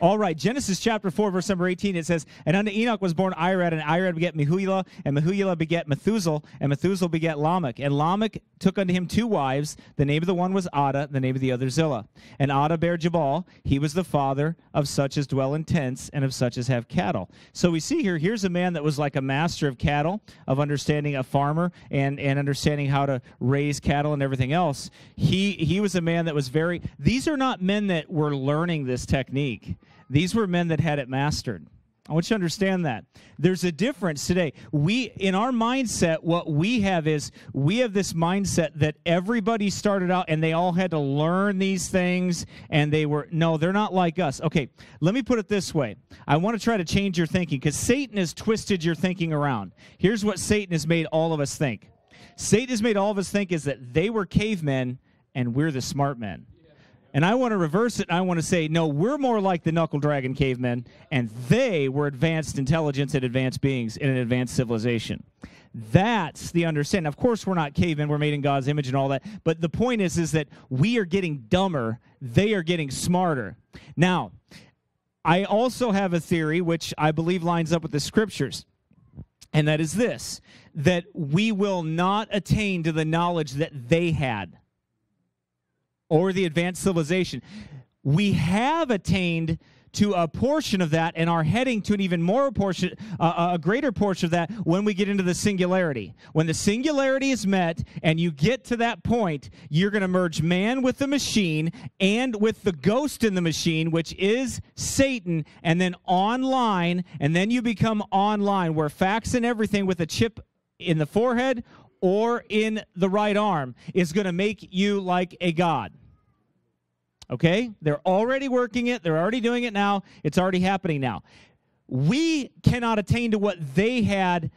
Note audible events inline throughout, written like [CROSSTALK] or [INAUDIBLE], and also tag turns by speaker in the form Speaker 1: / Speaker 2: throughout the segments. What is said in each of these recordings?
Speaker 1: All right, Genesis chapter 4, verse number 18, it says, And unto Enoch was born Irad, and Irad begat Mehulah, and Mehulah begat Methuselah, and Methuselah begat Lamech. And Lamech took unto him two wives. The name of the one was Adah, the name of the other Zillah. And Adah bare Jabal. He was the father of such as dwell in tents, and of such as have cattle. So we see here, here's a man that was like a master of cattle, of understanding a farmer, and, and understanding how to raise cattle and everything else. He, he was a man that was very, these are not men that were learning this technique. These were men that had it mastered. I want you to understand that. There's a difference today. We, in our mindset, what we have is we have this mindset that everybody started out and they all had to learn these things and they were, no, they're not like us. Okay, let me put it this way. I want to try to change your thinking because Satan has twisted your thinking around. Here's what Satan has made all of us think Satan has made all of us think is that they were cavemen and we're the smart men. And I want to reverse it. I want to say, no, we're more like the knuckle dragon cavemen, and they were advanced intelligence and advanced beings in an advanced civilization. That's the understanding. Of course, we're not cavemen. We're made in God's image and all that. But the point is, is that we are getting dumber. They are getting smarter. Now, I also have a theory which I believe lines up with the scriptures. And that is this that we will not attain to the knowledge that they had or the advanced civilization. We have attained to a portion of that and are heading to an even more portion, uh, a greater portion of that when we get into the singularity. When the singularity is met and you get to that point, you're going to merge man with the machine and with the ghost in the machine, which is Satan, and then online, and then you become online where facts and everything with a chip in the forehead or in the right arm is going to make you like a god. Okay? They're already working it. They're already doing it now. It's already happening now. We cannot attain to what they had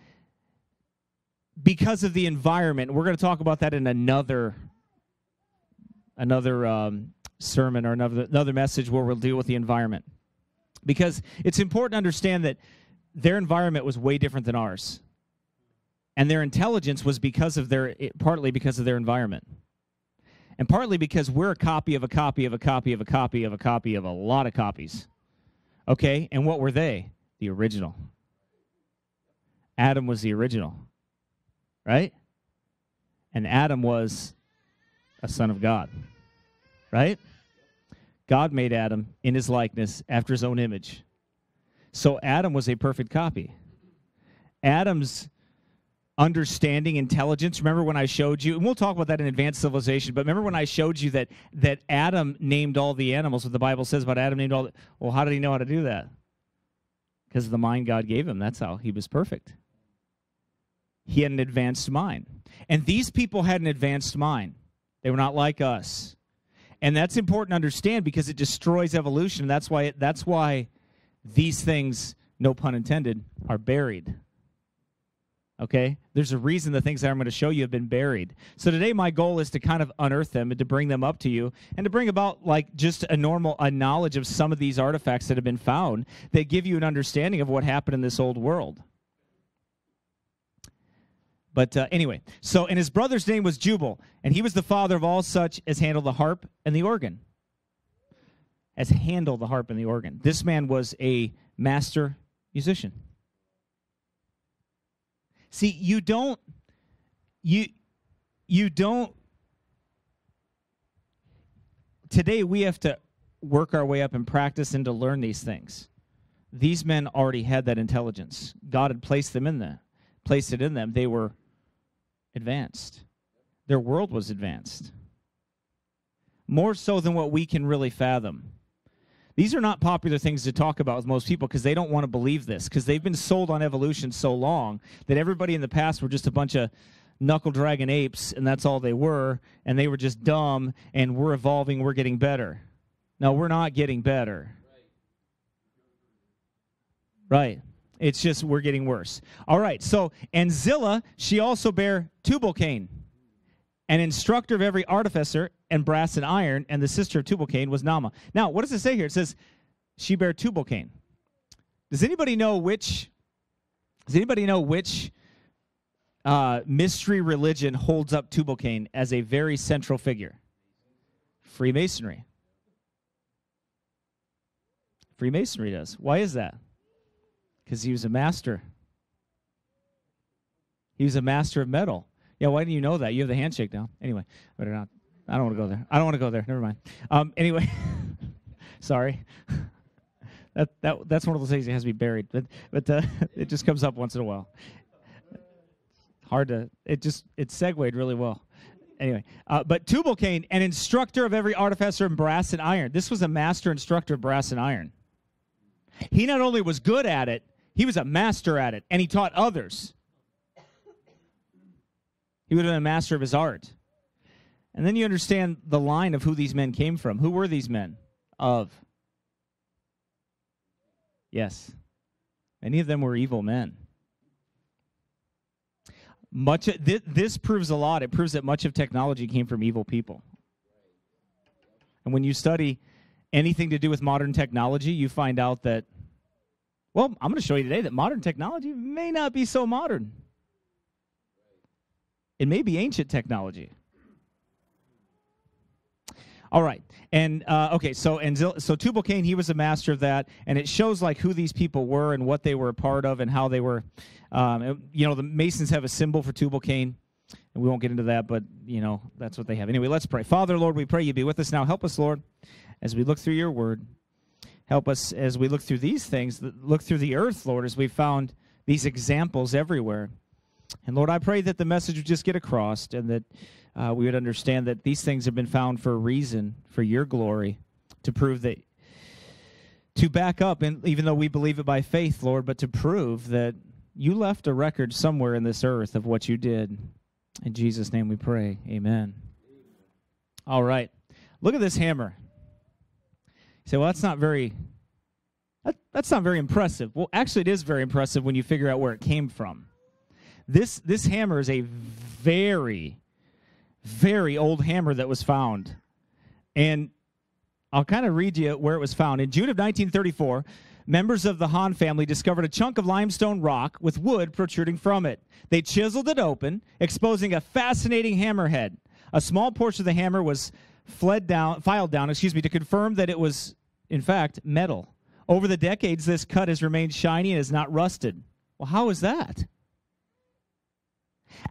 Speaker 1: because of the environment. We're going to talk about that in another another um, sermon or another another message where we'll deal with the environment. Because it's important to understand that their environment was way different than ours. And their intelligence was because of their partly because of their environment and partly because we're a copy of a copy of a copy of a copy of a copy of a lot of copies. Okay, and what were they? The original. Adam was the original, right? And Adam was a son of God, right? God made Adam in his likeness after his own image. So Adam was a perfect copy. Adam's understanding intelligence. Remember when i showed you and we'll talk about that in advanced civilization but remember when i showed you that that adam named all the animals what the bible says about adam named all the, well how did he know how to do that? Because of the mind god gave him. That's how he was perfect. He had an advanced mind. And these people had an advanced mind. They were not like us. And that's important to understand because it destroys evolution. That's why it, that's why these things no pun intended are buried Okay? There's a reason the things that I'm going to show you have been buried. So today my goal is to kind of unearth them and to bring them up to you and to bring about like just a normal a knowledge of some of these artifacts that have been found that give you an understanding of what happened in this old world. But uh, anyway, so and his brother's name was Jubal, and he was the father of all such as handle the harp and the organ. As handle the harp and the organ. This man was a master musician. See, you don't you you don't today we have to work our way up and practice and to learn these things. These men already had that intelligence. God had placed them in them, placed it in them. They were advanced. Their world was advanced. More so than what we can really fathom. These are not popular things to talk about with most people because they don't want to believe this because they've been sold on evolution so long that everybody in the past were just a bunch of knuckle dragon apes and that's all they were and they were just dumb and we're evolving, we're getting better. No, we're not getting better. Right. It's just we're getting worse. All right. So, and Zillah, she also bare Tubal Cain, an instructor of every artificer and brass and iron, and the sister of Tubal-Cain was Naamah. Now, what does it say here? It says she bare Tubal-Cain. Does anybody know which? Does anybody know which uh, mystery religion holds up Tubal-Cain as a very central figure? Freemasonry. Freemasonry does. Why is that? Because he was a master. He was a master of metal. Yeah, why do you know that? You have the handshake now. Anyway, better not. I don't want to go there. I don't want to go there. Never mind. Um, anyway, [LAUGHS] sorry. [LAUGHS] that that that's one of those things that has to be buried, but but uh, [LAUGHS] it just comes up once in a while. Hard to. It just it segued really well. Anyway, uh, but Tubal Cain, an instructor of every artificer in brass and iron. This was a master instructor of brass and iron. He not only was good at it, he was a master at it, and he taught others. He would have been a master of his art. And then you understand the line of who these men came from. Who were these men? Of. Yes. Many of them were evil men. Much this, this proves a lot. It proves that much of technology came from evil people. And when you study anything to do with modern technology, you find out that well, I'm going to show you today that modern technology may not be so modern. It may be ancient technology. All right, and uh, okay, so and Zil, so Tubal Cain, he was a master of that, and it shows like who these people were and what they were a part of and how they were. Um, you know, the Masons have a symbol for Tubal Cain, and we won't get into that, but you know that's what they have. Anyway, let's pray. Father, Lord, we pray you be with us now. Help us, Lord, as we look through your Word. Help us as we look through these things, look through the earth, Lord, as we found these examples everywhere. And Lord, I pray that the message would just get across and that uh, we would understand that these things have been found for a reason, for your glory, to prove that, to back up, and even though we believe it by faith, Lord, but to prove that you left a record somewhere in this earth of what you did. In Jesus' name we pray. Amen. All right. Look at this hammer. You say, well, that's not very that, that's not very impressive. Well, actually it is very impressive when you figure out where it came from. This this hammer is a very very old hammer that was found. And I'll kind of read you where it was found. In June of 1934, members of the Hahn family discovered a chunk of limestone rock with wood protruding from it. They chiseled it open, exposing a fascinating hammerhead. A small portion of the hammer was fled down, filed down, excuse me, to confirm that it was, in fact, metal. Over the decades, this cut has remained shiny and has not rusted. Well, how is that?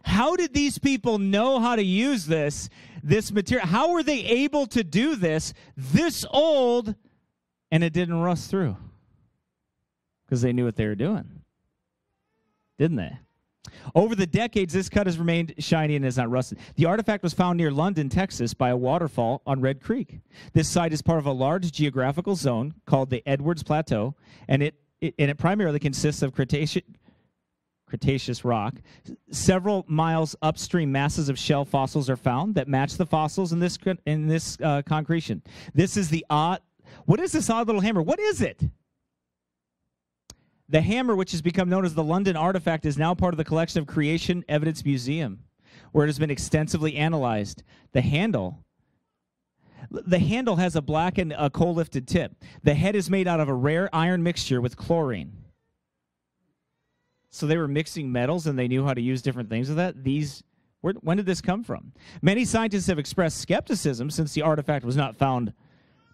Speaker 1: How did these people know how to use this this material? How were they able to do this this old and it didn't rust through? Because they knew what they were doing. Didn't they? Over the decades, this cut has remained shiny and has not rusted. The artifact was found near London, Texas, by a waterfall on Red Creek. This site is part of a large geographical zone called the Edwards Plateau, and it, it and it primarily consists of Cretaceous, Cretaceous rock. Several miles upstream, masses of shell fossils are found that match the fossils in this in this uh, concretion. This is the odd. What is this odd little hammer? What is it? The hammer, which has become known as the London artifact, is now part of the collection of Creation Evidence Museum, where it has been extensively analyzed. The handle the handle has a blackened a coalified tip. The head is made out of a rare iron mixture with chlorine. So they were mixing metals and they knew how to use different things with that. These where, when did this come from? Many scientists have expressed skepticism since the artifact was not found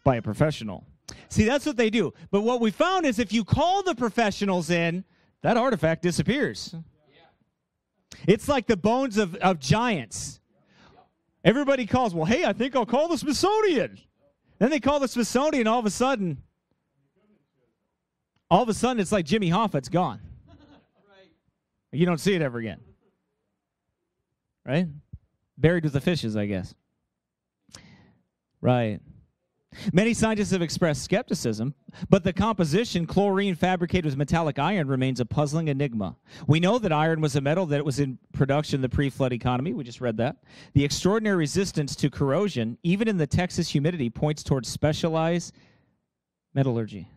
Speaker 1: by a professional. See, that's what they do. But what we found is if you call the professionals in, that artifact disappears. It's like the bones of, of giants. Everybody calls, well, hey, I think I'll call the Smithsonian. Then they call the Smithsonian, all of a sudden, all of a sudden, it's like Jimmy Hoffa, it's gone. You don't see it ever again. Right? Buried with the fishes, I guess. Right. Many scientists have expressed skepticism, but the composition, chlorine fabricated with metallic iron, remains a puzzling enigma. We know that iron was a metal that was in production in the pre flood economy. We just read that. The extraordinary resistance to corrosion, even in the Texas humidity, points towards specialized metallurgy.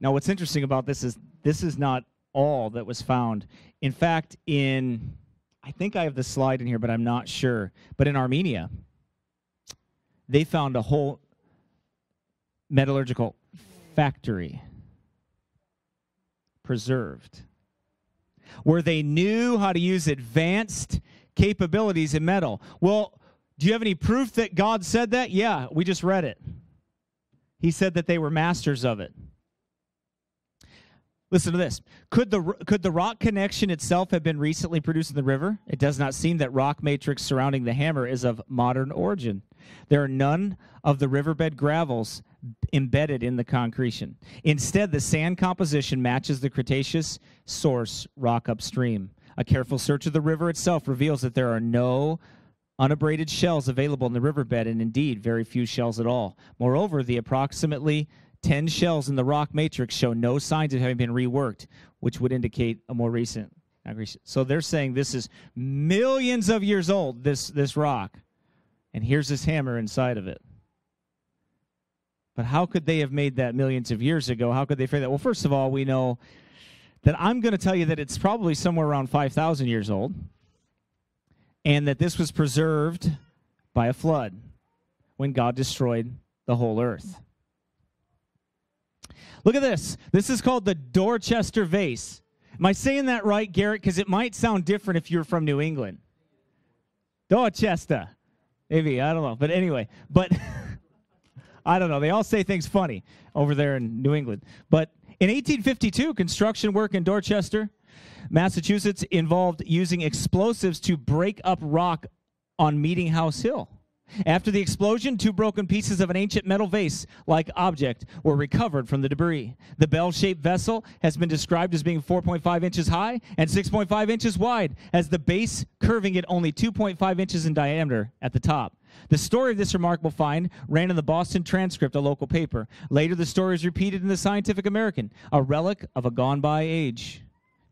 Speaker 1: Now, what's interesting about this is this is not all that was found. In fact, in, I think I have the slide in here, but I'm not sure, but in Armenia, they found a whole metallurgical factory preserved where they knew how to use advanced capabilities in metal. Well, do you have any proof that God said that? Yeah, we just read it. He said that they were masters of it. Listen to this. Could the could the rock concretion itself have been recently produced in the river? It does not seem that rock matrix surrounding the hammer is of modern origin. There are none of the riverbed gravels embedded in the concretion. Instead, the sand composition matches the Cretaceous source rock upstream. A careful search of the river itself reveals that there are no unabraded shells available in the riverbed, and indeed very few shells at all. Moreover, the approximately 10 shells in the rock matrix show no signs of having been reworked, which would indicate a more recent So they're saying this is millions of years old, this, this rock. And here's this hammer inside of it. But how could they have made that millions of years ago? How could they figure that? Well, first of all, we know that I'm going to tell you that it's probably somewhere around 5,000 years old and that this was preserved by a flood when God destroyed the whole earth. Look at this. This is called the Dorchester vase. Am I saying that right, Garrett? Because it might sound different if you're from New England. Dorchester. Maybe, I don't know. But anyway, but [LAUGHS] I don't know. They all say things funny over there in New England. But in 1852, construction work in Dorchester, Massachusetts involved using explosives to break up rock on Meeting House Hill. After the explosion, two broken pieces of an ancient metal vase like object were recovered from the debris. The bell shaped vessel has been described as being 4.5 inches high and 6.5 inches wide, as the base curving at only 2.5 inches in diameter at the top. The story of this remarkable find ran in the Boston Transcript, a local paper. Later, the story is repeated in the Scientific American, a relic of a gone by age.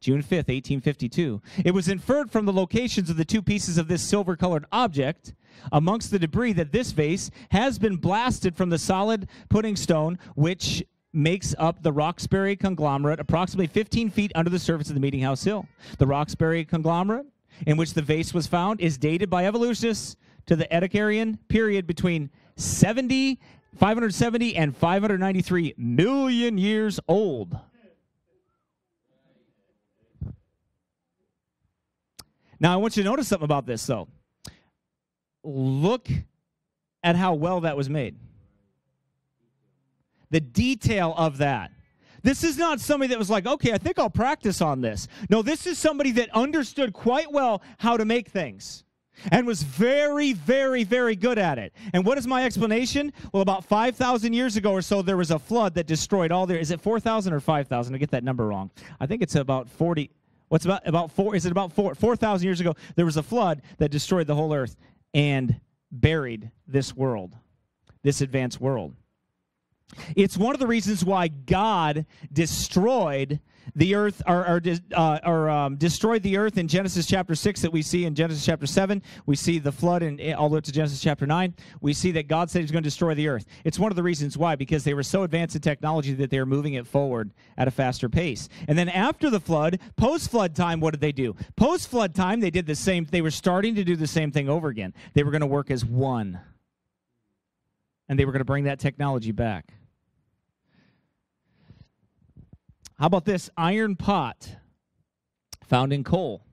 Speaker 1: June 5th, 1852. It was inferred from the locations of the two pieces of this silver colored object amongst the debris that this vase has been blasted from the solid pudding stone, which makes up the Roxbury conglomerate approximately 15 feet under the surface of the Meeting House Hill. The Roxbury conglomerate, in which the vase was found, is dated by evolutionists to the Ediacaran period between 70, 570 and 593 million years old. Now, I want you to notice something about this, though. Look at how well that was made. The detail of that. This is not somebody that was like, okay, I think I'll practice on this. No, this is somebody that understood quite well how to make things and was very, very, very good at it. And what is my explanation? Well, about 5,000 years ago or so, there was a flood that destroyed all their. Is it 4,000 or 5,000? I get that number wrong. I think it's about 40. What's about about four? Is it about four four thousand years ago? There was a flood that destroyed the whole earth and buried this world, this advanced world. It's one of the reasons why God destroyed the earth or, or, uh, or um, destroyed the earth in Genesis chapter 6 that we see in Genesis chapter 7. We see the flood in, eh, all the way to Genesis chapter 9. We see that God said he's going to destroy the earth. It's one of the reasons why, because they were so advanced in technology that they were moving it forward at a faster pace. And then after the flood, post flood time, what did they do? Post flood time, they did the same, they were starting to do the same thing over again. They were going to work as one. And they were going to bring that technology back. How about this iron pot found in coal?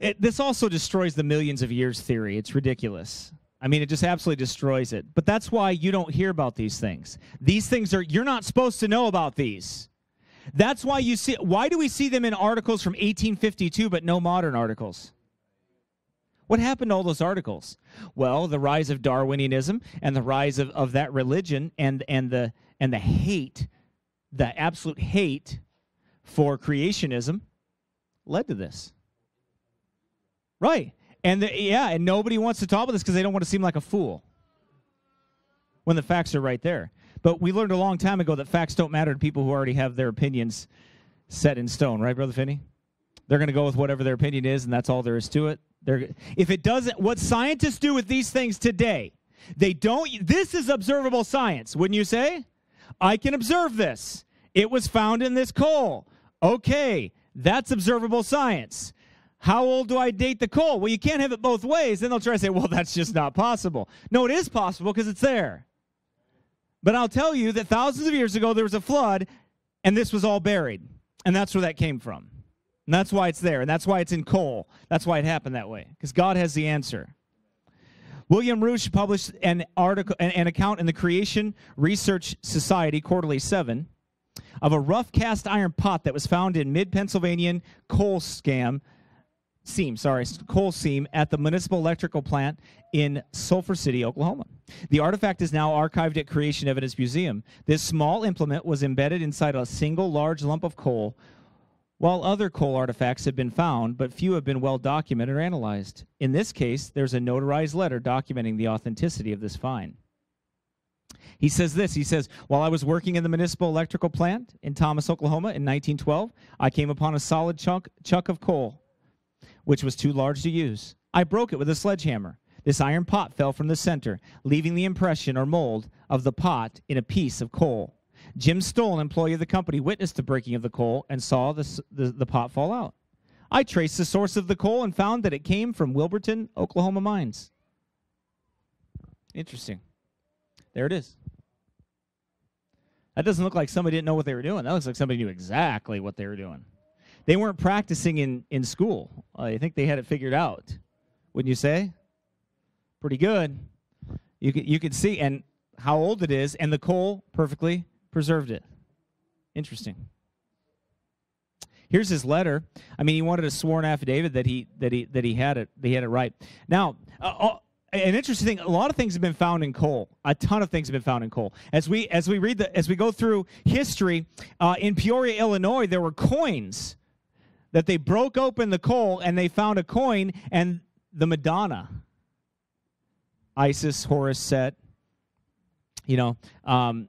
Speaker 1: It, this also destroys the millions of years theory. It's ridiculous. I mean, it just absolutely destroys it. But that's why you don't hear about these things. These things are, you're not supposed to know about these. That's why you see, why do we see them in articles from 1852 but no modern articles? What happened to all those articles? Well, the rise of Darwinianism and the rise of, of that religion and, and, the, and the hate the absolute hate for creationism led to this. Right. And the, yeah, and nobody wants to talk about this because they don't want to seem like a fool when the facts are right there. But we learned a long time ago that facts don't matter to people who already have their opinions set in stone, right, Brother Finney? They're going to go with whatever their opinion is, and that's all there is to it. They're, if it doesn't, what scientists do with these things today, they don't. This is observable science, wouldn't you say? I can observe this. It was found in this coal. Okay, that's observable science. How old do I date the coal? Well, you can't have it both ways. Then they'll try to say, well, [LAUGHS] that's just not possible. No, it is possible because it's there. But I'll tell you that thousands of years ago, there was a flood, and this was all buried. And that's where that came from. And that's why it's there. And that's why it's in coal. That's why it happened that way, because God has the answer. William Rusch published an article, an, an account in the Creation Research Society Quarterly 7 of a rough cast iron pot that was found in mid Pennsylvanian coal scam seam, sorry, coal seam at the municipal electrical plant in Sulphur City, Oklahoma. The artifact is now archived at Creation Evidence Museum. This small implement was embedded inside a single large lump of coal, while other coal artifacts have been found, but few have been well documented or analyzed. In this case, there's a notarized letter documenting the authenticity of this find. He says this He says, While I was working in the municipal electrical plant in Thomas, Oklahoma in 1912, I came upon a solid chunk, chunk of coal, which was too large to use. I broke it with a sledgehammer. This iron pot fell from the center, leaving the impression or mold of the pot in a piece of coal. Jim Stoll, an employee of the company, witnessed the breaking of the coal and saw the, the, the pot fall out. I traced the source of the coal and found that it came from Wilburton, Oklahoma mines. Interesting. There it is. That doesn't look like somebody didn't know what they were doing. That looks like somebody knew exactly what they were doing. They weren't practicing in, in school. I think they had it figured out. Wouldn't you say? Pretty good. You you could see and how old it is, and the coal perfectly preserved it. Interesting. Here's his letter. I mean, he wanted a sworn affidavit that he that he that he had it. They had it right. Now, uh, uh, an interesting thing. A lot of things have been found in coal. A ton of things have been found in coal. As we as we read the as we go through history, uh, in Peoria, Illinois, there were coins that they broke open the coal and they found a coin and the Madonna, Isis, Horus, Set. You know, um,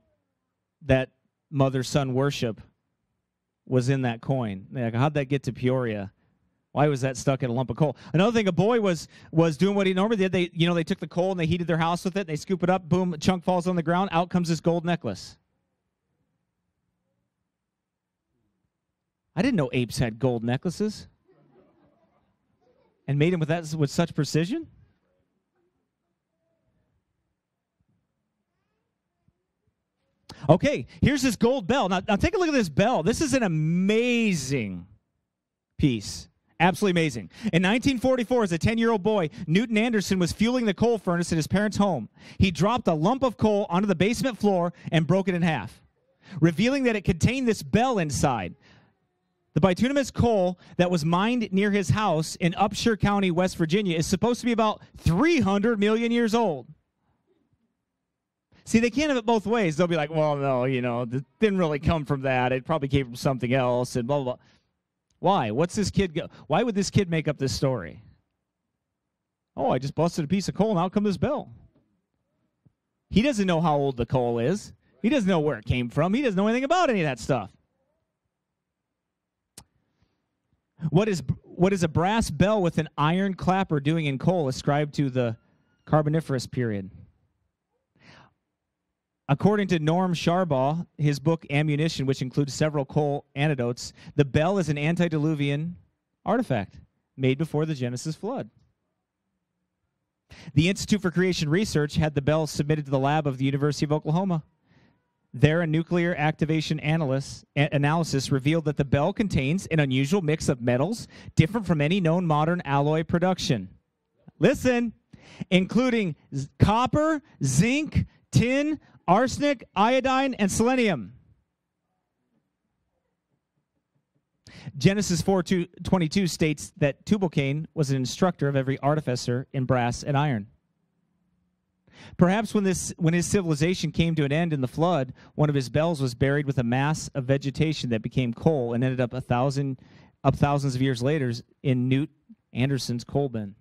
Speaker 1: that mother son worship was in that coin. Like, how'd that get to Peoria? Why was that stuck in a lump of coal? Another thing, a boy was was doing what he normally did. They, you know, they took the coal and they heated their house with it. They scoop it up, boom, chunk falls on the ground. Out comes this gold necklace. I didn't know apes had gold necklaces, and made them with that with such precision. Okay, here's this gold bell. Now, now take a look at this bell. This is an amazing piece. Absolutely amazing. In 1944, as a 10 year old boy, Newton Anderson was fueling the coal furnace at his parents' home. He dropped a lump of coal onto the basement floor and broke it in half, revealing that it contained this bell inside. The bituminous coal that was mined near his house in Upshur County, West Virginia, is supposed to be about 300 million years old. See, they can't have it both ways. They'll be like, well, no, you know, it didn't really come from that. It probably came from something else, and blah, blah, blah. Why? What's this kid go? Why would this kid make up this story? Oh, I just busted a piece of coal, and out come this bell. He doesn't know how old the coal is. He doesn't know where it came from. He doesn't know anything about any of that stuff. What is what is a brass bell with an iron clapper doing in coal ascribed to the Carboniferous period? According to Norm Sharbaugh, his book Ammunition, which includes several coal antidotes, the bell is an antediluvian artifact made before the Genesis flood. The Institute for Creation Research had the bell submitted to the lab of the University of Oklahoma. There, a nuclear activation analysis, analysis revealed that the bell contains an unusual mix of metals different from any known modern alloy production. Listen, including copper, zinc, tin, arsenic, iodine, and selenium. Genesis 4:22 states that Tubal-Cain was an instructor of every artificer in brass and iron. Perhaps when this when his civilization came to an end in the flood, one of his bells was buried with a mass of vegetation that became coal and ended up a thousand up thousands of years later in Newt Anderson's coal bin.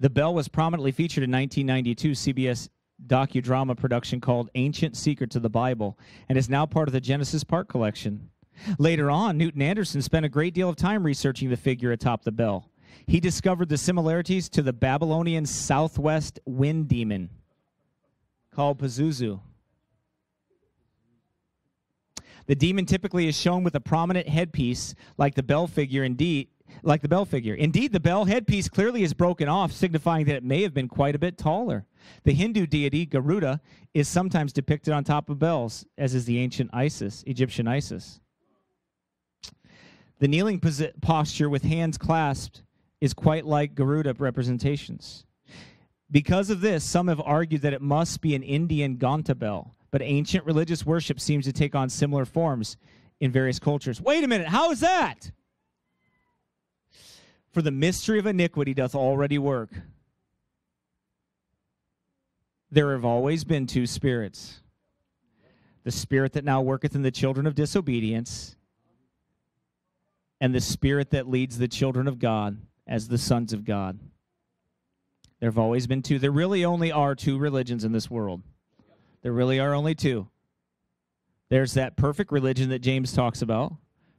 Speaker 1: The bell was prominently featured in 1992 CBS docudrama production called Ancient Secrets of the Bible and is now part of the Genesis Park collection. Later on, Newton Anderson spent a great deal of time researching the figure atop the bell. He discovered the similarities to the Babylonian southwest wind demon called Pazuzu. The demon typically is shown with a prominent headpiece like the bell figure indeed like the bell figure. Indeed, the bell headpiece clearly is broken off, signifying that it may have been quite a bit taller. The Hindu deity Garuda is sometimes depicted on top of bells, as is the ancient Isis, Egyptian Isis. The kneeling posture with hands clasped is quite like Garuda representations. Because of this, some have argued that it must be an Indian Ganta bell, but ancient religious worship seems to take on similar forms in various cultures. Wait a minute, how is that? For the mystery of iniquity doth already work. There have always been two spirits the spirit that now worketh in the children of disobedience, and the spirit that leads the children of God as the sons of God. There have always been two. There really only are two religions in this world. There really are only two. There's that perfect religion that James talks about,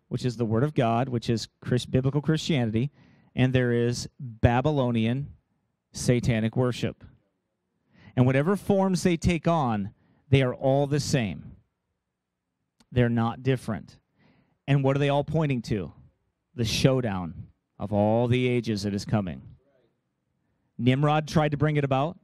Speaker 1: which is the Word of God, which is biblical Christianity, and there is Babylonian satanic worship. And whatever forms they take on, they are all the same. They're not different. And what are they all pointing to? The showdown of all the ages that is coming. Nimrod tried to bring it about.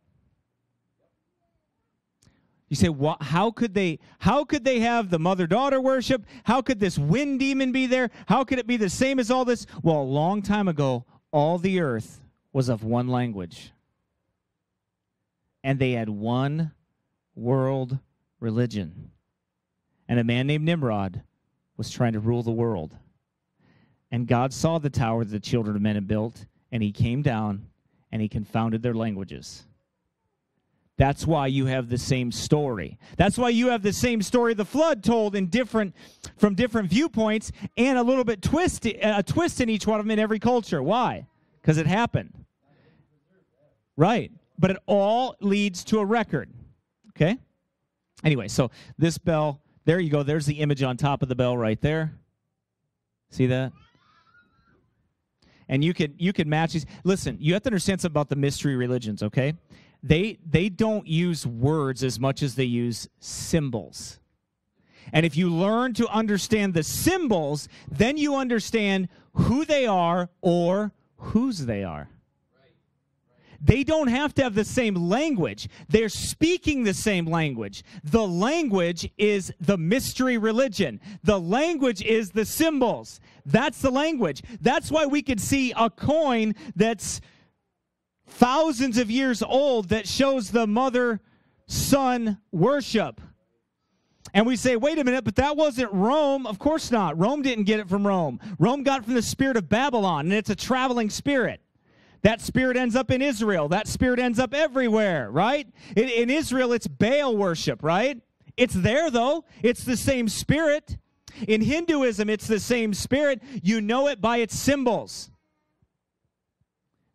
Speaker 1: You say, what, how could they? How could they have the mother-daughter worship? How could this wind demon be there? How could it be the same as all this? Well, a long time ago, all the earth was of one language, and they had one world religion and a man named Nimrod was trying to rule the world. And God saw the tower that the children of men had built, and he came down and he confounded their languages. That's why you have the same story. That's why you have the same story of the flood told in different from different viewpoints and a little bit twist a twist in each one of them in every culture. Why? Because it happened. Right. But it all leads to a record. Okay? Anyway, so this bell there you go. There's the image on top of the bell right there. See that? And you can you can match these. Listen, you have to understand something about the mystery religions, okay? They they don't use words as much as they use symbols. And if you learn to understand the symbols, then you understand who they are or whose they are. They don't have to have the same language. They're speaking the same language. The language is the mystery religion. The language is the symbols. That's the language. That's why we could see a coin that's thousands of years old that shows the mother son worship. And we say, wait a minute, but that wasn't Rome. Of course not. Rome didn't get it from Rome. Rome got it from the spirit of Babylon, and it's a traveling spirit. That spirit ends up in Israel. That spirit ends up everywhere, right? In, in, Israel, it's Baal worship, right? It's there, though. It's the same spirit. In Hinduism, it's the same spirit. You know it by its symbols.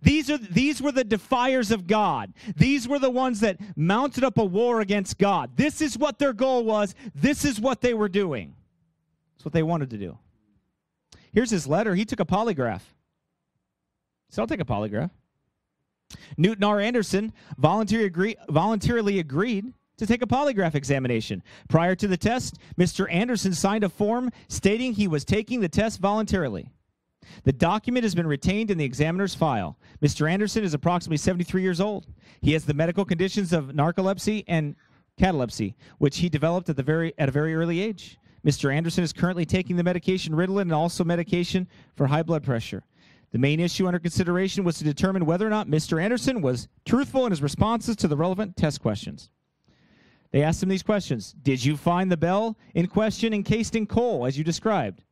Speaker 1: These, are, these were the defiers of God. These were the ones that mounted up a war against God. This is what their goal was. This is what they were doing. It's what they wanted to do. Here's his letter. He took a polygraph. So I'll take a polygraph. Newton R. Anderson agree, voluntarily agreed to take a polygraph examination. Prior to the test, Mr. Anderson signed a form stating he was taking the test voluntarily. The document has been retained in the examiner's file. Mr. Anderson is approximately 73 years old. He has the medical conditions of narcolepsy and catalepsy, which he developed at, the very, at a very early age. Mr. Anderson is currently taking the medication Ritalin and also medication for high blood pressure. The main issue under consideration was to determine whether or not Mr. Anderson was truthful in his responses to the relevant test questions. They asked him these questions Did you find the bell in question encased in coal, as you described?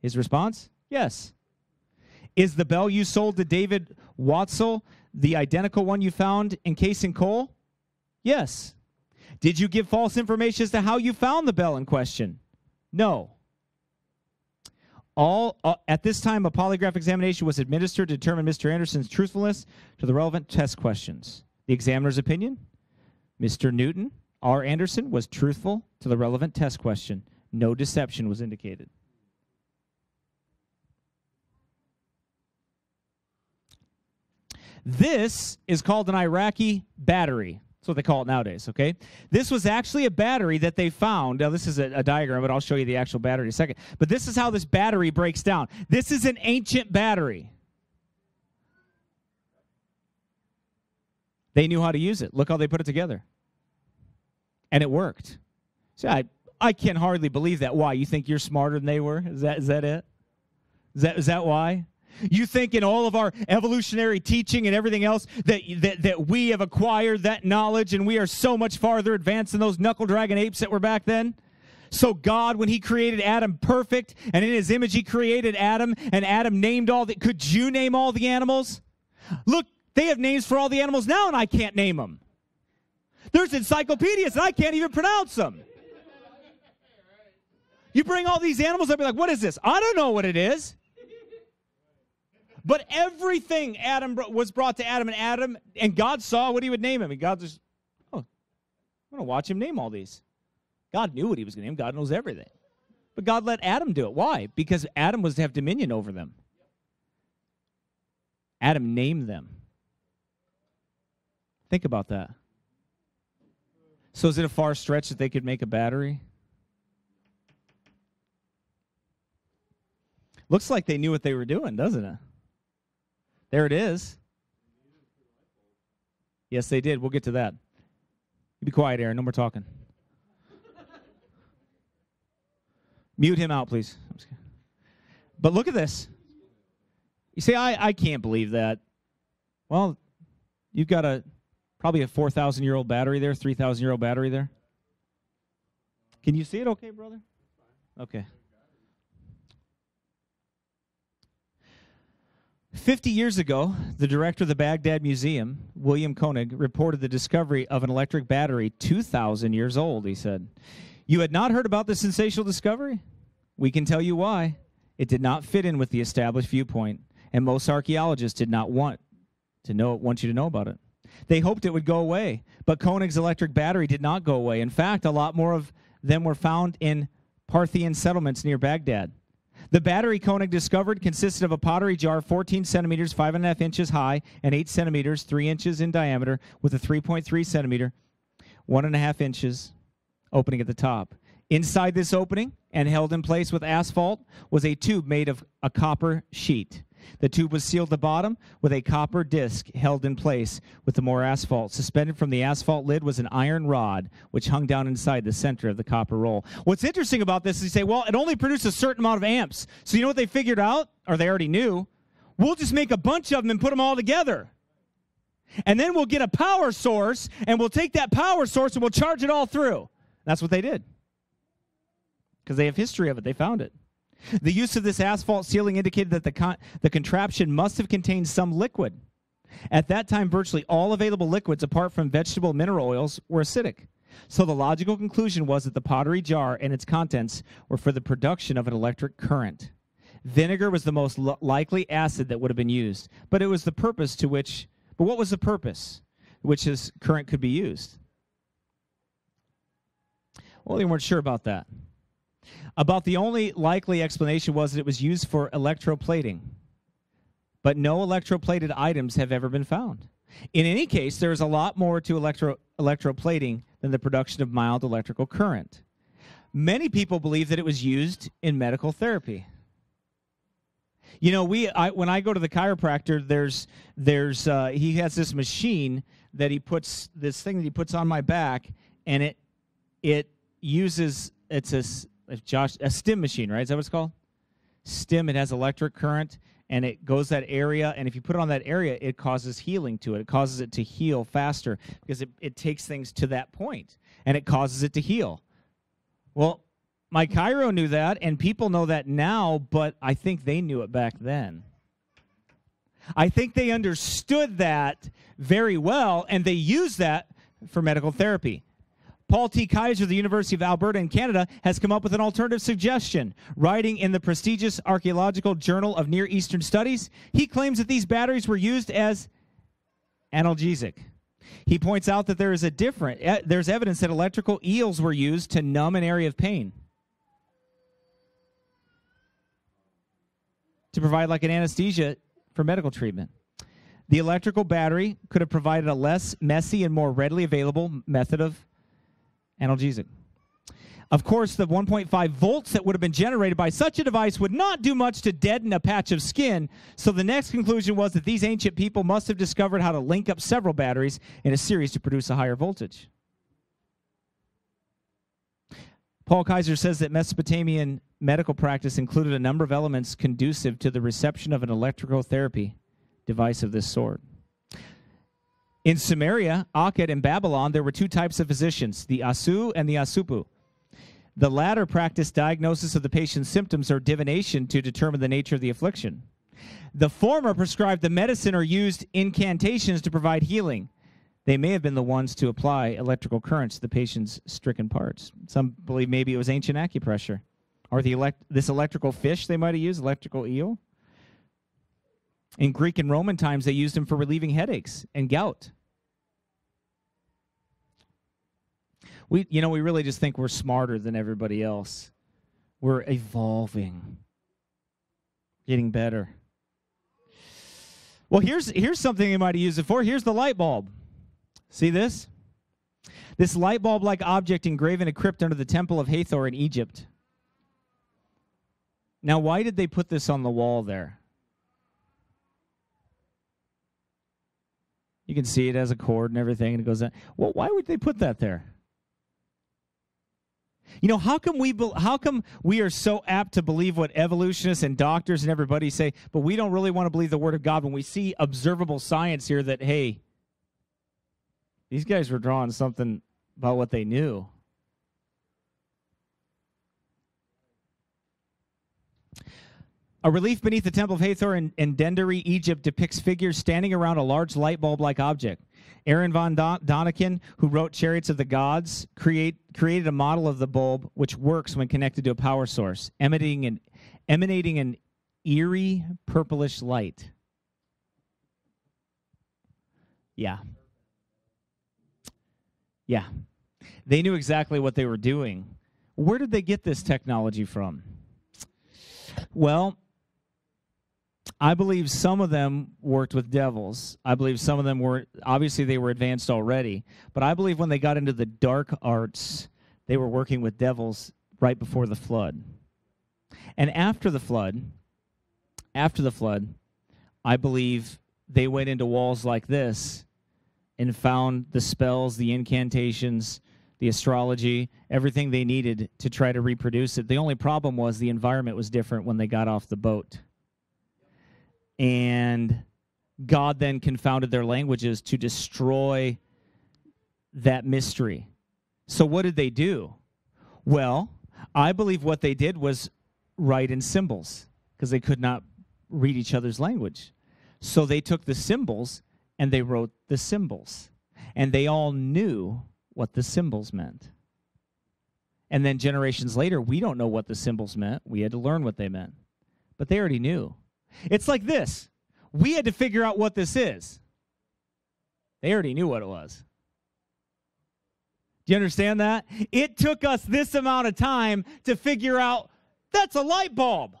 Speaker 1: His response Yes. Is the bell you sold to David Woetzel the identical one you found in coal? Yes. Did you give false information as to how you found the bell in question? No. All uh, at this time, a polygraph examination was administered to determine Mr. Anderson's truthfulness to the relevant test questions. The examiner's opinion: Mr. Newton R. Anderson was truthful to the relevant test question. No deception was indicated. This is called an Iraqi battery. That's what they call it nowadays, okay? This was actually a battery that they found. Now, this is a, a, diagram, but I'll show you the actual battery in a second. But this is how this battery breaks down. This is an ancient battery. They knew how to use it. Look how they put it together. And it worked. See, I, I can hardly believe that. Why? You think you're smarter than they were? Is that, is that it? Is that, is that why? You think in all of our evolutionary teaching and everything else that, that, that we have acquired that knowledge and we are so much farther advanced than those knuckle dragon apes that were back then? So God, when he created Adam perfect, and in his image he created Adam, and Adam named all the, could you name all the animals? Look, they have names for all the animals now, and I can't name them. There's encyclopedias, and I can't even pronounce them. You bring all these animals, I'll be like, what is this? I don't know what it is. But everything Adam was brought to Adam, and Adam and God saw what he would name him, and God just, oh, I'm going to watch him name all these. God knew what he was going to name. God knows everything. But God let Adam do it. Why? Because Adam was to have dominion over them. Adam named them. Think about that. So is it a far stretch that they could make a battery? Looks like they knew what they were doing, doesn't it? There it is. Yes, they did. We'll get to that. You be quiet, Aaron. No more talking. [LAUGHS] Mute him out, please. But look at this. You say, I, I can't believe that. Well, you've got a probably a 4,000 year old battery there, 3,000 year old battery there. Can you see it okay, brother? Okay. 50 years ago, the director of the Baghdad Museum, William Koenig, reported the discovery of an electric battery 2,000 years old, he said. You had not heard about this sensational discovery? We can tell you why. It did not fit in with the established viewpoint, and most archaeologists did not want to know want you to know about it. They hoped it would go away, but Koenig's electric battery did not go away. In fact, a lot more of them were found in Parthian settlements near Baghdad. The battery Koenig discovered consisted of a pottery jar 14 centimeters, 5.5 inches high, and 8 centimeters, 3 inches in diameter, with a 3.3 centimeter, 1.5 inches opening at the top. Inside this opening and held in place with asphalt was a tube made of a copper sheet. The tube was sealed at the bottom with a copper disc held in place with the more asphalt. Suspended from the asphalt lid was an iron rod which hung down inside the center of the copper roll. What's interesting about this is you say, well, it only produced a certain amount of amps. So you know what they figured out, or they already knew? We'll just make a bunch of them and put them all together. And then we'll get a power source and we'll take that power source and we'll charge it all through. That's what they did because they have history of it. They found it. The use of this asphalt sealing indicated that the, con- the contraption must have contained some liquid. At that time, virtually all available liquids, apart from vegetable mineral oils, were acidic. So the logical conclusion was that the pottery jar and its contents were for the production of an electric current. Vinegar was the most likely acid that would have been used, but it was the purpose to which, but what was the purpose which this current could be used? Well, they weren't sure about that. About the only likely explanation was that it was used for electroplating. But no electroplated items have ever been found. In any case, there is a lot more to electro, electroplating than the production of mild electrical current. Many people believe that it was used in medical therapy. You know, we I, when I go to the chiropractor, there's there's uh, he has this machine that he puts this thing that he puts on my back, and it it uses it's a if Josh a stim machine, right? Is that what it's called? Stim. It has electric current and it goes that area. And if you put it on that area, it causes healing to it. It causes it to heal faster because it, it takes things to that point and it causes it to heal. Well, my chiro knew that, and people know that now, but I think they knew it back then. I think they understood that very well, and they used that for medical therapy. Paul T. Keyser of the University of Alberta in Canada has come up with an alternative suggestion. Writing in the prestigious Archaeological Journal of Near Eastern Studies, he claims that these batteries were used as analgesic. He points out that there is a different there's evidence that electrical eels were used to numb an area of pain. To provide like an anesthesia for medical treatment. The electrical battery could have provided a less messy and more readily available method of analgesic. Of course, the 1.5 volts that would have been generated by such a device would not do much to deaden a patch of skin. So the next conclusion was that these ancient people must have discovered how to link up several batteries in a series to produce a higher voltage. Paul Keyser says that Mesopotamian medical practice included a number of elements conducive to the reception of an electrical therapy device of this sort. In Sumeria, Akkad, and Babylon, there were two types of physicians, the Asu and the Ashipu. The latter practiced diagnosis of the patient's symptoms or divination to determine the nature of the affliction. The former prescribed the medicine or used incantations to provide healing. They may have been the ones to apply electrical currents to the patient's stricken parts. Some believe maybe it was ancient acupressure or the elect- this electrical fish they might have used, electrical eel. In Greek and Roman times, they used them for relieving headaches and gout. We, you know, we really just think we're smarter than everybody else. We're evolving, getting better. Well, here's here's something you might use it for. Here's the light bulb. See this? This light bulb like object engraved in a crypt under the temple of Hathor in Egypt. Now, why did they put this on the wall there? You can see it has a cord and everything, and it goes. Well, why would they put that there? You know, how come we how come we are so apt to believe what evolutionists and doctors and everybody say, but we don't really want to believe the word of God when we see observable science here that hey, these guys were drawing something about what they knew. A relief beneath the Temple of Hathor in, in Egypt, depicts figures standing around a large light bulb like object. Aaron von Don- who wrote Chariots of the Gods, create, created a model of the bulb which works when connected to a power source, emanating an, emanating an eerie purplish light. Yeah. Yeah. They knew exactly what they were doing. Where did they get this technology from? Well, I believe some of them worked with devils. I believe some of them were obviously they were advanced already, but I believe when they got into the dark arts, they were working with devils right before the flood. And after the flood, after the flood, I believe they went into walls like this and found the spells, the incantations, the astrology, everything they needed to try to reproduce it. The only problem was the environment was different when they got off the boat and God then confounded their languages to destroy that mystery. So, what did they do? Well, I believe what they did was write in symbols because they could not read each other's language. So, they took the symbols and they wrote the symbols. And they all knew what the symbols meant. And then generations later, we don't know what the symbols meant. We had to learn what they meant. But they already knew. It's like this we had to figure out what this is. They already knew what it was. Do you understand that? It took us this amount of time to figure out that's a light bulb.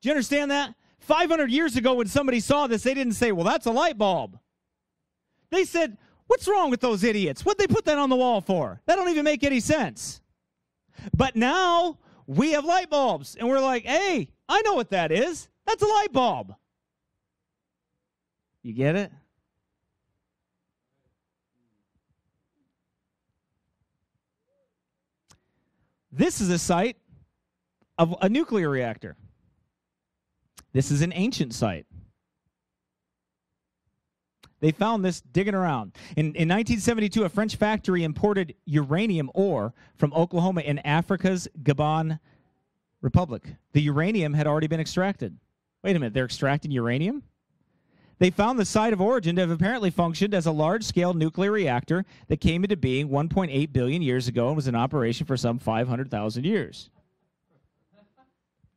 Speaker 1: Do you understand that? 500 years ago, when somebody saw this, they didn't say, well, that's a light bulb. They said, what's wrong with those idiots? What'd they put that on the wall for? That don't even make any sense. But now we have light bulbs, and we're like, hey, I know what that is. That's a light bulb. You get it? This is a site of a nuclear reactor. This is an ancient site. They found this digging around. In, in 1972, a French factory imported uranium ore from Oklahoma in Africa's Gabon Republic. The uranium had already been extracted. Wait a minute, they're extracting uranium? They found the site of origin to have apparently functioned as a large scale nuclear reactor that came into being 1.8 billion years ago and was in operation for some 500,000 years.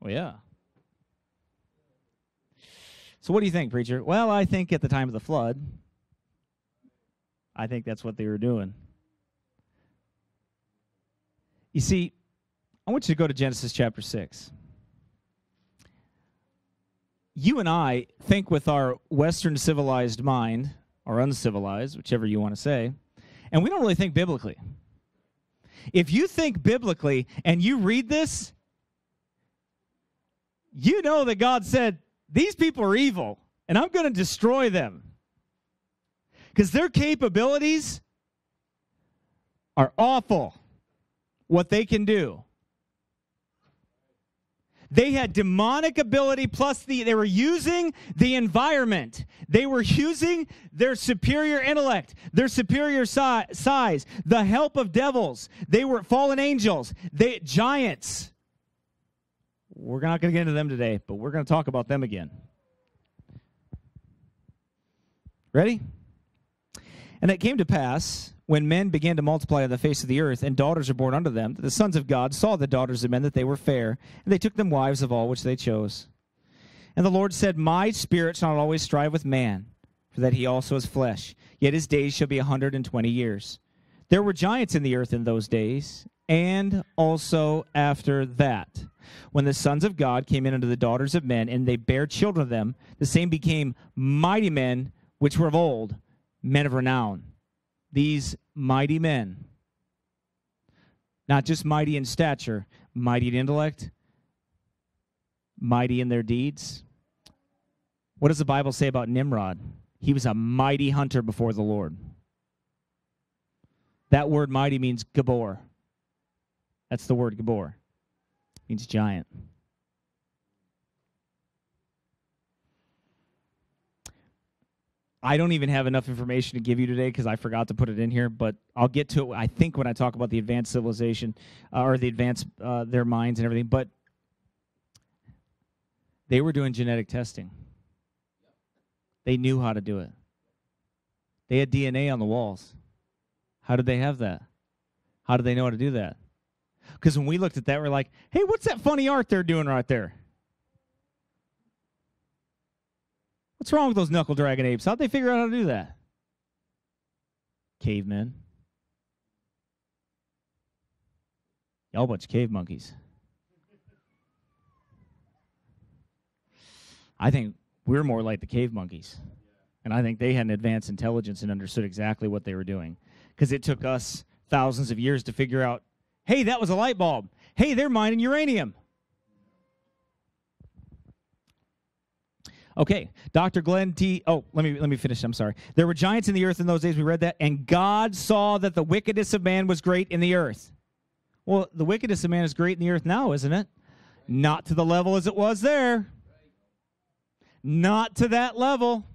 Speaker 1: Well, yeah. So, what do you think, preacher? Well, I think at the time of the flood, I think that's what they were doing. You see, I want you to go to Genesis chapter 6. You and I think with our Western civilized mind, or uncivilized, whichever you want to say, and we don't really think biblically. If you think biblically and you read this, you know that God said, These people are evil, and I'm going to destroy them. Because their capabilities are awful. what they can do. They had demonic ability plus the they were using the environment. They were using their superior intellect, their superior si- size, the help of devils. They were fallen angels, they giants. We're not going to get into them today, but we're going to talk about them again. Ready? And it came to pass when men began to multiply on the face of the earth, and daughters were born unto them, the sons of God saw the daughters of men that they were fair, and they took them wives of all which they chose. And the Lord said, My spirit shall not always strive with man, for that he also is flesh, yet his days shall be a hundred and twenty years. There were giants in the earth in those days, and also after that. When the sons of God came in unto the daughters of men, and they bare children of them, the same became mighty men which were of old, men of renown these mighty men. Not just mighty in stature, mighty in intellect, mighty in their deeds. What does the Bible say about Nimrod? He was a mighty hunter before the Lord. That word mighty means Gabor. That's the word Gabor. It means giant. I don't even have enough information to give you today because I forgot to put it in here, but I'll get to it. I think when I talk about the advanced civilization uh, or the advanced uh, their minds and everything, but they were doing genetic testing. They knew how to do it. They had DNA on the walls. How did they have that? How did they know how to do that? Because when we looked at that, we're like, hey, what's that funny art they're doing right there? What's wrong with those knuckle dragon apes? How'd they figure out how to do that? Cavemen. Y'all bunch of cave monkeys. I think we're more like the cave monkeys. And I think they had an advanced intelligence and understood exactly what they were doing. Because it took us thousands of years to figure out hey, that was a light bulb. Hey, they're mining uranium. Okay, Dr. Glenn T. Oh, let me let me finish. I'm sorry. There were giants in the earth in those days. We read that, and God saw that the wickedness of man was great in the earth. Well, the wickedness of man is great in the earth now, isn't it? Not to the level as it was there. Not to that level.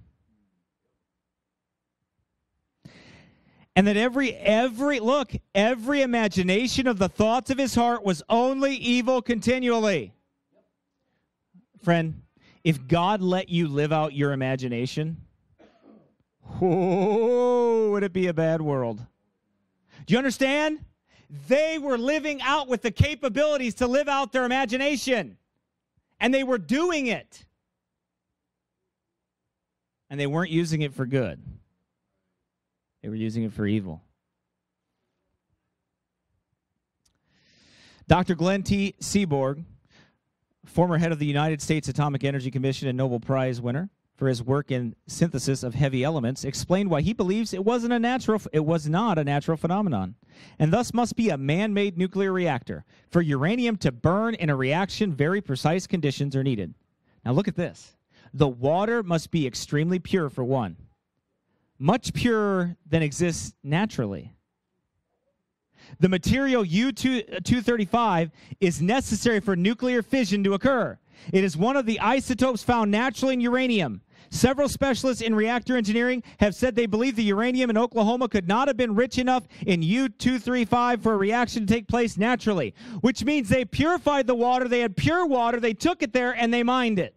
Speaker 1: And that every every look, every imagination of the thoughts of his heart was only evil continually. Friend, if God let you live out your imagination, oh, would it be a bad world? Do you understand? They were living out with the capabilities to live out their imagination, and they were doing it. And they weren't using it for good, they were using it for evil. Dr. Glenn T. Seaborg former head of the United States Atomic Energy Commission and Nobel Prize winner for his work in synthesis of heavy elements, explained why he believes it wasn't a natural it was not a natural phenomenon, and thus must be a man-made nuclear reactor. For uranium to burn in a reaction, very precise conditions are needed. Now look at this. The water must be extremely pure for one. Much purer than exists naturally. The material U-235 is necessary for nuclear fission to occur. It is one of the isotopes found naturally in uranium. Several specialists in reactor engineering have said they believe the uranium in Oklahoma could not have been rich enough in U-235 for a reaction to take place naturally, which means they purified the water, they had pure water, they took it there, and they mined it.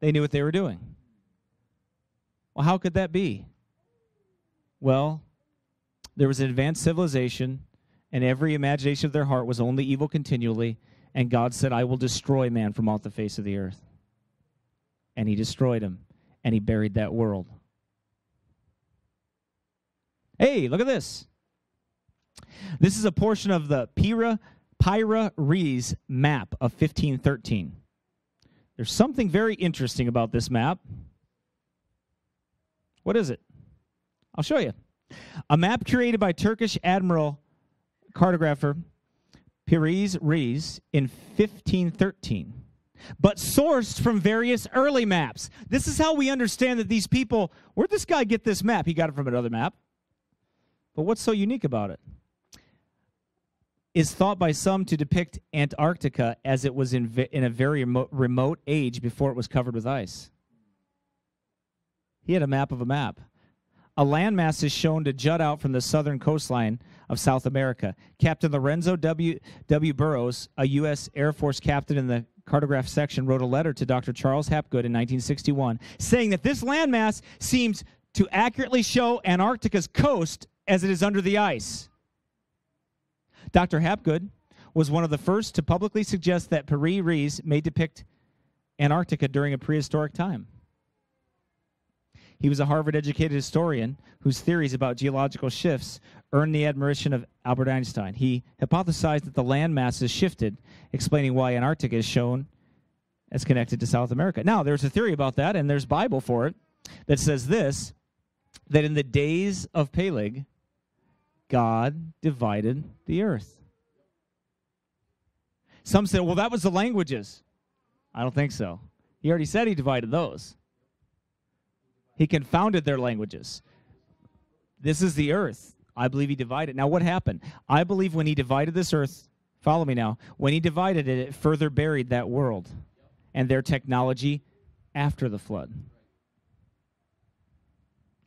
Speaker 1: They knew what they were doing. Well, how could that be? Well, there was an advanced civilization, and every imagination of their heart was only evil continually. And God said, I will destroy man from off the face of the earth. And he destroyed him, and he buried that world. Hey, look at this. This is a portion of the Piri Piri Reis map of 1513. There's something very interesting about this map. What is it? I'll show you. A map created by Turkish Admiral cartographer Piri Reis in 1513, but sourced from various early maps. This is how we understand that these people, where'd this guy get this map? He got it from another map. But what's so unique about it? is thought by some to depict Antarctica as it was in, in a very remo- remote age before it was covered with ice. He had a map of a map. A landmass is shown to jut out from the southern coastline of South America. Captain Lorenzo W. W. Burroughs, a U.S. Air Force captain in the cartograph section, wrote a letter to Dr. Charles Hapgood in 1961 saying that this landmass seems to accurately show Antarctica's coast as it is under the ice. Dr. Hapgood was one of the first to publicly suggest that Piri Reis may depict Antarctica during a prehistoric time. He was a Harvard educated historian whose theories about geological shifts earned the admiration of Albert Einstein. He hypothesized that the land masses shifted, explaining why Antarctica is shown as connected to South America. Now, there's a theory about that, and there's Bible for it that says this that in the days of Peleg, God divided the earth. Some say, well, that was the languages. I don't think so. He already said he divided those. He confounded their languages. This is the earth. I believe he divided. Now, what happened? I believe when he divided this earth, follow me now, when he divided it, it further buried that world and their technology after the flood.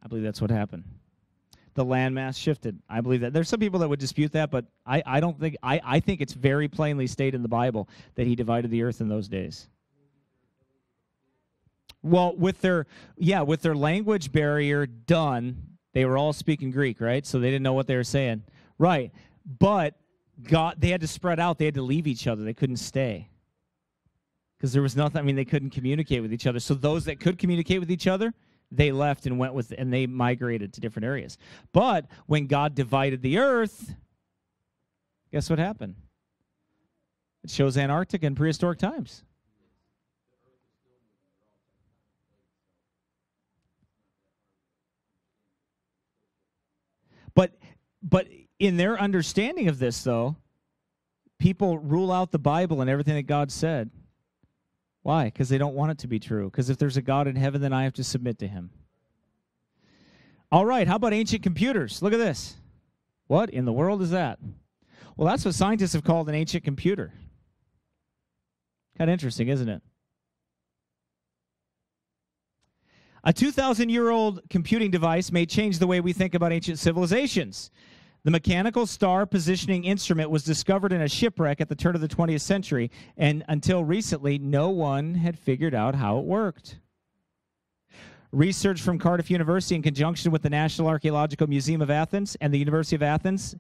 Speaker 1: I believe that's what happened. The landmass shifted. I believe that. There's some people that would dispute that, but I, I don't think I, I think it's very plainly stated in the Bible that he divided the earth in those days. Well, with their yeah, with their language barrier done, they were all speaking Greek, right? So they didn't know what they were saying. Right. But God they had to spread out, they had to leave each other. They couldn't stay. Because there was nothing I mean they couldn't communicate with each other. So those that could communicate with each other, they left and went with and they migrated to different areas. But when God divided the earth, guess what happened? It shows Antarctica in prehistoric times. But but in their understanding of this though, people rule out the Bible and everything that God said. Why? Because they don't want it to be true. Because if there's a God in heaven, then I have to submit to him. All right, how about ancient computers? Look at this. What in the world is that? Well, that's what scientists have called an ancient computer. Kind of interesting, isn't it? A 2,000 year old computing device may change the way we think about ancient civilizations. The mechanical star positioning instrument was discovered in a shipwreck at the turn of the 20th century, and until recently, no one had figured out how it worked. Research from Cardiff University, in conjunction with the National Archaeological Museum of Athens and the University of Athens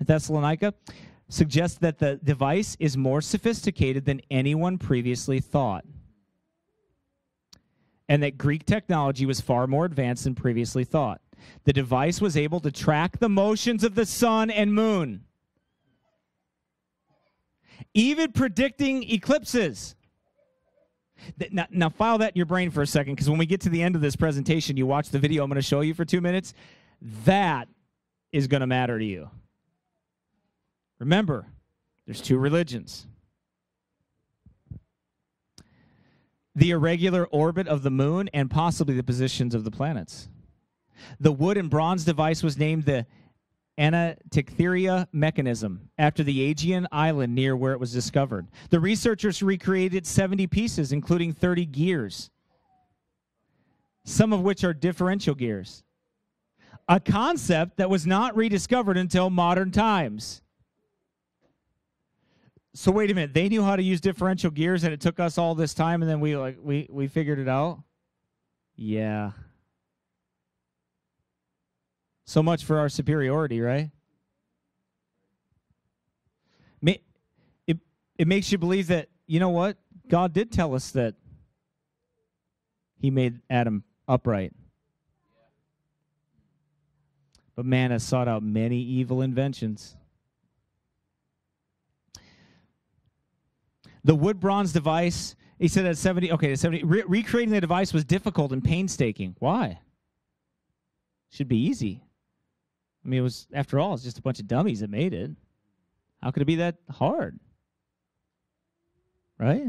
Speaker 1: at Thessalonica, suggests that the device is more sophisticated than anyone previously thought, and that Greek technology was far more advanced than previously thought. The device was able to track the motions of the sun and moon, even predicting eclipses. Now, now, file that in your brain for a second because when we get to the end of this presentation, you watch the video I'm going to show you for two minutes. That is going to matter to you. Remember, there's two religions. The irregular orbit of the moon and possibly the positions of the planets. The wood and bronze device was named the Antikythera mechanism after the Aegean island near where it was discovered. The researchers recreated 70 pieces, including 30 gears, some of which are differential gears, a concept that was not rediscovered until modern times. So wait a minute, they knew how to use differential gears and it took us all this time and then we like we we figured it out? Yeah. So much for our superiority, right? It, it makes you believe that, you know what? God did tell us that he made Adam upright. But man has sought out many evil inventions. The wood bronze device, he said at 70, okay, at 70, re- recreating the device was difficult and painstaking. Why? Should be easy. I mean, it was, after all, it's just a bunch of dummies that made it. How could it be that hard? Right?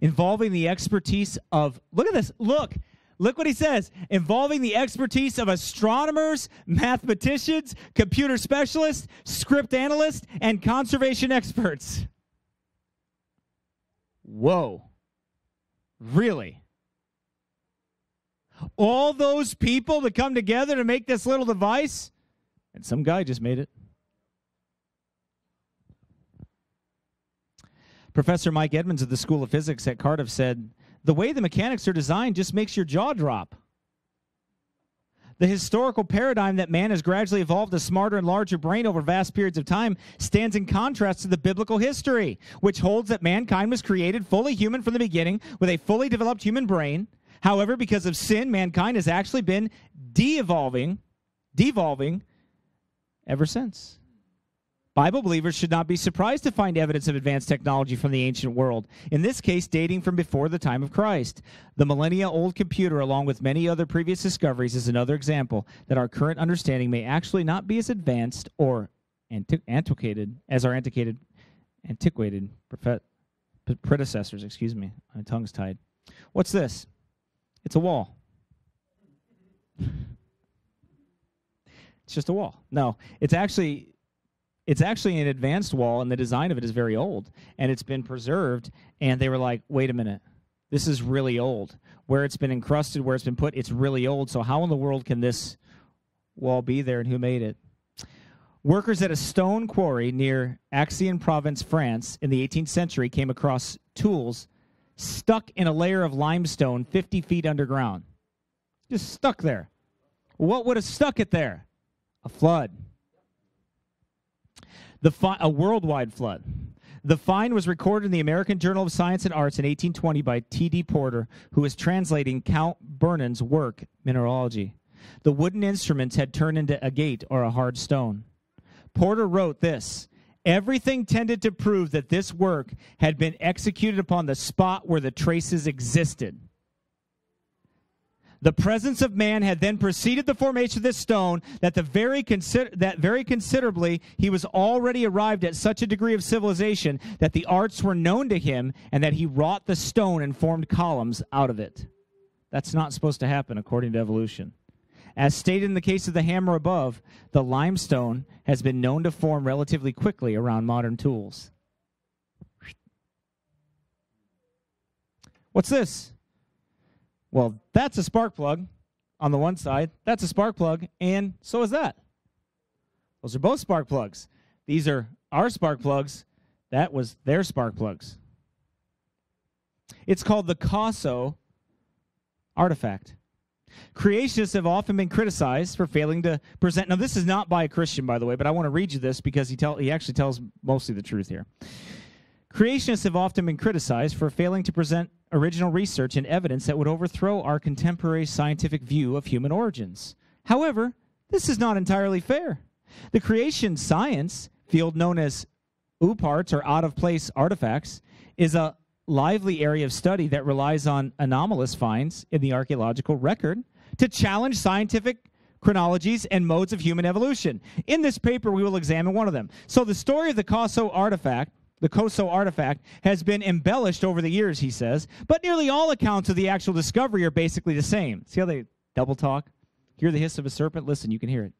Speaker 1: Involving the expertise of, look at this, look, Look what he says involving the expertise of astronomers, mathematicians, computer specialists, script analysts, and conservation experts. Whoa. Really? All those people to come together to make this little device? And some guy just made it. Professor Mike Edmonds of the School of Physics at Cardiff said, The way the mechanics are designed just makes your jaw drop. The historical paradigm that man has gradually evolved a smarter and larger brain over vast periods of time stands in contrast to the biblical history, which holds that mankind was created fully human from the beginning with a fully developed human brain. However, because of sin, mankind has actually been de evolving, devolving ever since. Bible believers should not be surprised to find evidence of advanced technology from the ancient world, in this case, dating from before the time of Christ. The millennia old computer, along with many other previous discoveries, is another example that our current understanding may actually not be as advanced or antiquated as our antiquated, antiquated predecessors. Excuse me, my tongue's tied. What's this? It's a wall. [LAUGHS] It's just a wall. No, it's actually it's actually an advanced wall and the design of it is very old and it's been preserved and they were like wait a minute. This is really old. Where it's been encrusted where it's been put it's really old. So how in the world can this wall be there and who made it? Workers at a stone quarry near aix-en-provence france in the 18th century came across tools stuck in a layer of limestone 50 feet underground. Just stuck there. What would have stuck it there? A flood the fi- a worldwide flood. The find was recorded in the American Journal of Science and Arts in 1820 by T.D. Porter, who was translating Count Bournon's work, Mineralogy. The wooden instruments had turned into agate or a hard stone. Porter wrote this Everything tended to prove that this work had been executed upon the spot where the traces existed. The presence of man had then preceded the formation of this stone that the very consider- that very considerably he was already arrived at such a degree of civilization that the arts were known to him and that he wrought the stone and formed columns out of it. That's not supposed to happen according to evolution. As stated in the case of the hammer above, the limestone has been known to form relatively quickly around modern tools. What's this? Well, that's a spark plug on the one side. That's a spark plug, and so is that. Those are both spark plugs. These are our spark plugs. That was their spark plugs. It's called the COSO artifact. Creationists have often been criticized for failing to present. Now, this is not by a Christian, by the way, but I want to read you this because he tell he actually tells mostly the truth here. Creationists have often been criticized for failing to present original research and evidence that would overthrow our contemporary scientific view of human origins. However, this is not entirely fair. The creation science field known as OOPArts or out of place artifacts is a lively area of study that relies on anomalous finds in the archaeological record to challenge scientific chronologies and modes of human evolution. In this paper, we will examine one of them. So, the story of the Coso artifact the Coso artifact, has been embellished over the years, he says, but nearly all accounts of the actual discovery are basically the same. See how they double talk? Hear the hiss of a serpent? Listen, you can hear it.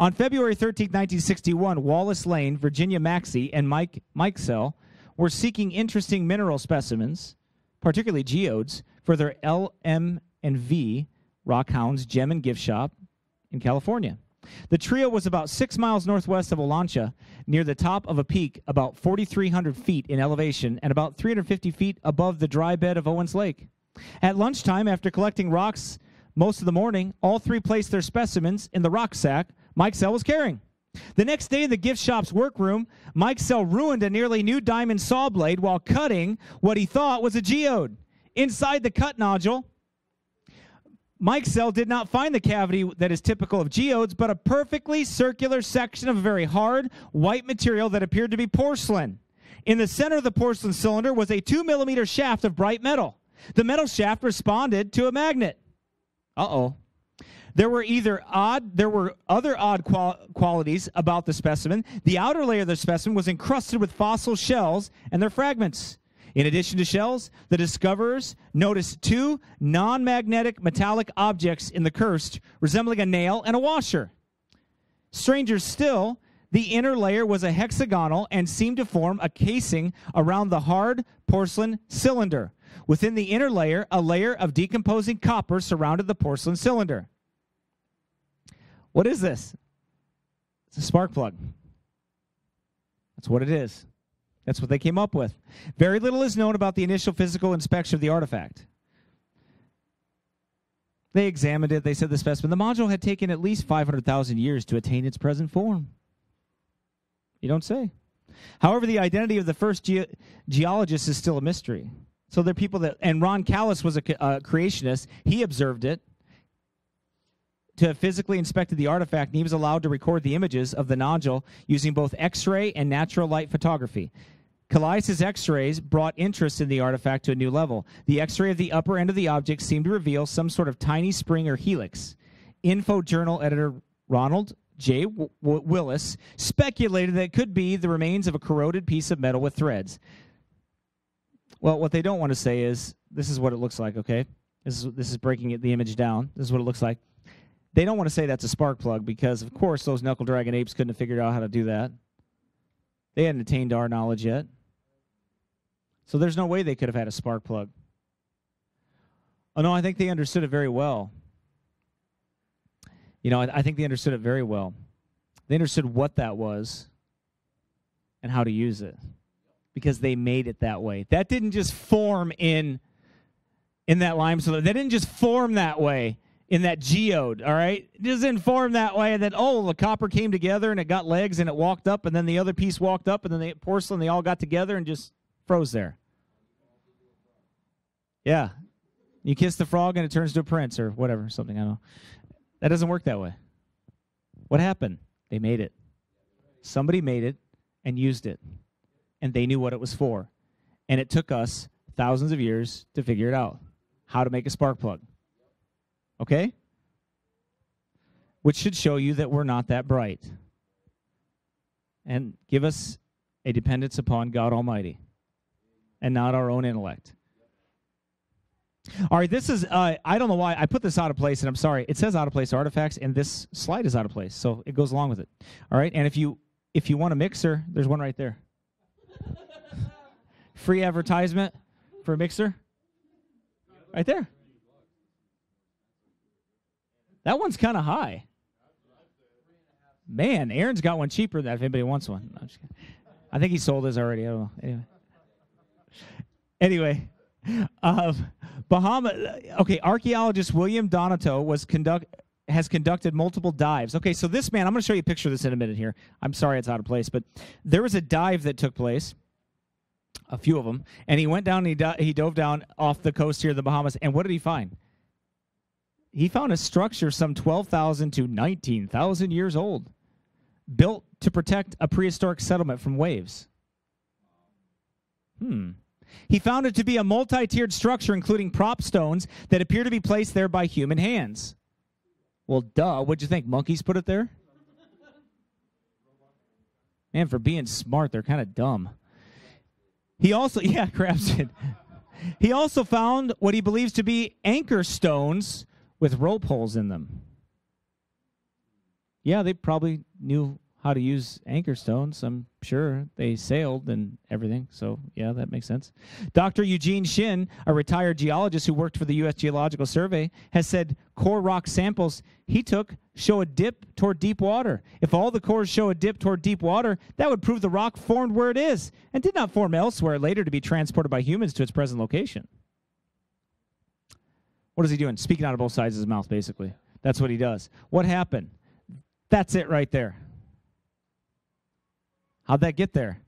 Speaker 1: On February 13, 1961, Wallace Lane, Virginia Maxey, and Mike Mikesell were seeking interesting mineral specimens, particularly geodes, for their LM and V Rockhounds Gem and Gift Shop in California. The trio was about six miles northwest of Olancha, near the top of a peak about 4,300 feet in elevation and about 350 feet above the dry bed of Owens Lake. At lunchtime, after collecting rocks most of the morning, all three placed their specimens in the rock sack Mikesell was carrying. The next day in the gift shop's workroom, Mikesell ruined a nearly new diamond saw blade while cutting what he thought was a geode. Inside the cut nodule, Mikesell did not find the cavity that is typical of geodes, but a perfectly circular section of a very hard, white material that appeared to be porcelain. In the center of the porcelain cylinder was a two millimeter shaft of bright metal. The metal shaft responded to a magnet. Uh oh. There were either odd, there were other odd qual- qualities about the specimen. The outer layer of the specimen was encrusted with fossil shells and their fragments. In addition to shells, the discoverers noticed two non magnetic metallic objects in the crust resembling a nail and a washer. Stranger still, the inner layer was a hexagonal and seemed to form a casing around the hard porcelain cylinder. Within the inner layer, a layer of decomposing copper surrounded the porcelain cylinder. What is this? It's a spark plug. That's what it is. That's what they came up with. Very little is known about the initial physical inspection of the artifact. They examined it. They said the specimen, the nodule had taken at least 500,000 years to attain its present form. You don't say. However, the identity of the first ge- geologist is still a mystery. So there are people that, and Ron Calais was a, a creationist. He observed it to have physically inspected the artifact, and he was allowed to record the images of the nodule using both X ray and natural light photography. Calais' X-rays brought interest in the artifact to a new level. The X-ray of the upper end of the object seemed to reveal some sort of tiny spring or helix. Info Journal editor Ronald J. Willis speculated that it could be the remains of a corroded piece of metal with threads. Well, what they don't want to say is this is what it looks like. Okay, this is this is breaking it, the image down. This is what it looks like. They don't want to say that's a spark plug because, of course, those knuckle dragon apes couldn't have figured out how to do that. They hadn't attained our knowledge yet. So there's no way they could have had a spark plug. Oh, no, I think they understood it very well. You know, I, I think they understood it very well. They understood what that was and how to use it because they made it that way. That didn't just form in in that limestone. That didn't just form that way in that geode, all right? It doesn't form that way and then oh, the copper came together and it got legs and it walked up and then the other piece walked up and then the porcelain they all got together and just froze there. Yeah. You kiss the frog and it turns to a prince or whatever, something I don't know. That doesn't work that way. What happened? They made it. Somebody made it and used it. And they knew what it was for. And it took us thousands of years to figure it out. How to make a spark plug. Okay? Which should show you that we're not that bright. And give us a dependence upon God Almighty and not our own intellect. All right, this is, uh, I don't know why I put this out of place, and I'm sorry. It says out of place artifacts, and this slide is out of place, so it goes along with it. All right, and if you if you want a mixer, there's one right there. [LAUGHS] Free advertisement for a mixer. Right there. That one's kind of high. Man, Aaron's got one cheaper than that if anybody wants one. I think he sold his already. I don't know. Anyway. Anyway, uh, Bahama. Okay, archaeologist William Donato was conduct has conducted multiple dives. Okay, so this man, I'm going to show you a picture of this in a minute here. I'm sorry it's out of place, but there was a dive that took place, a few of them, and he went down and he, do- he dove down off the coast here of the Bahamas. And what did he find? He found a structure some 12,000 to 19,000 years old, built to protect a prehistoric settlement from waves. Hmm. He found it to be a multi tiered structure, including prop stones that appear to be placed there by human hands. Well, duh. What'd you think? Monkeys put it there? Man, for being smart, they're kind of dumb. He also, [LAUGHS] yeah, crabs did. He also found what he believes to be anchor stones with rope holes in them. Yeah, they probably knew how to use anchor stones. I'm sure they sailed and everything. So, yeah, that makes sense. Dr. Eugene Shinn, a retired geologist who worked for the U.S. Geological Survey, has said core rock samples he took show a dip toward deep water. If all the cores show a dip toward deep water, that would prove the rock formed where it is and did not form elsewhere later to be transported by humans to its present location. What is he doing? Speaking out of both sides of his mouth, basically. That's what he does. What happened? That's it right there. How'd that get there?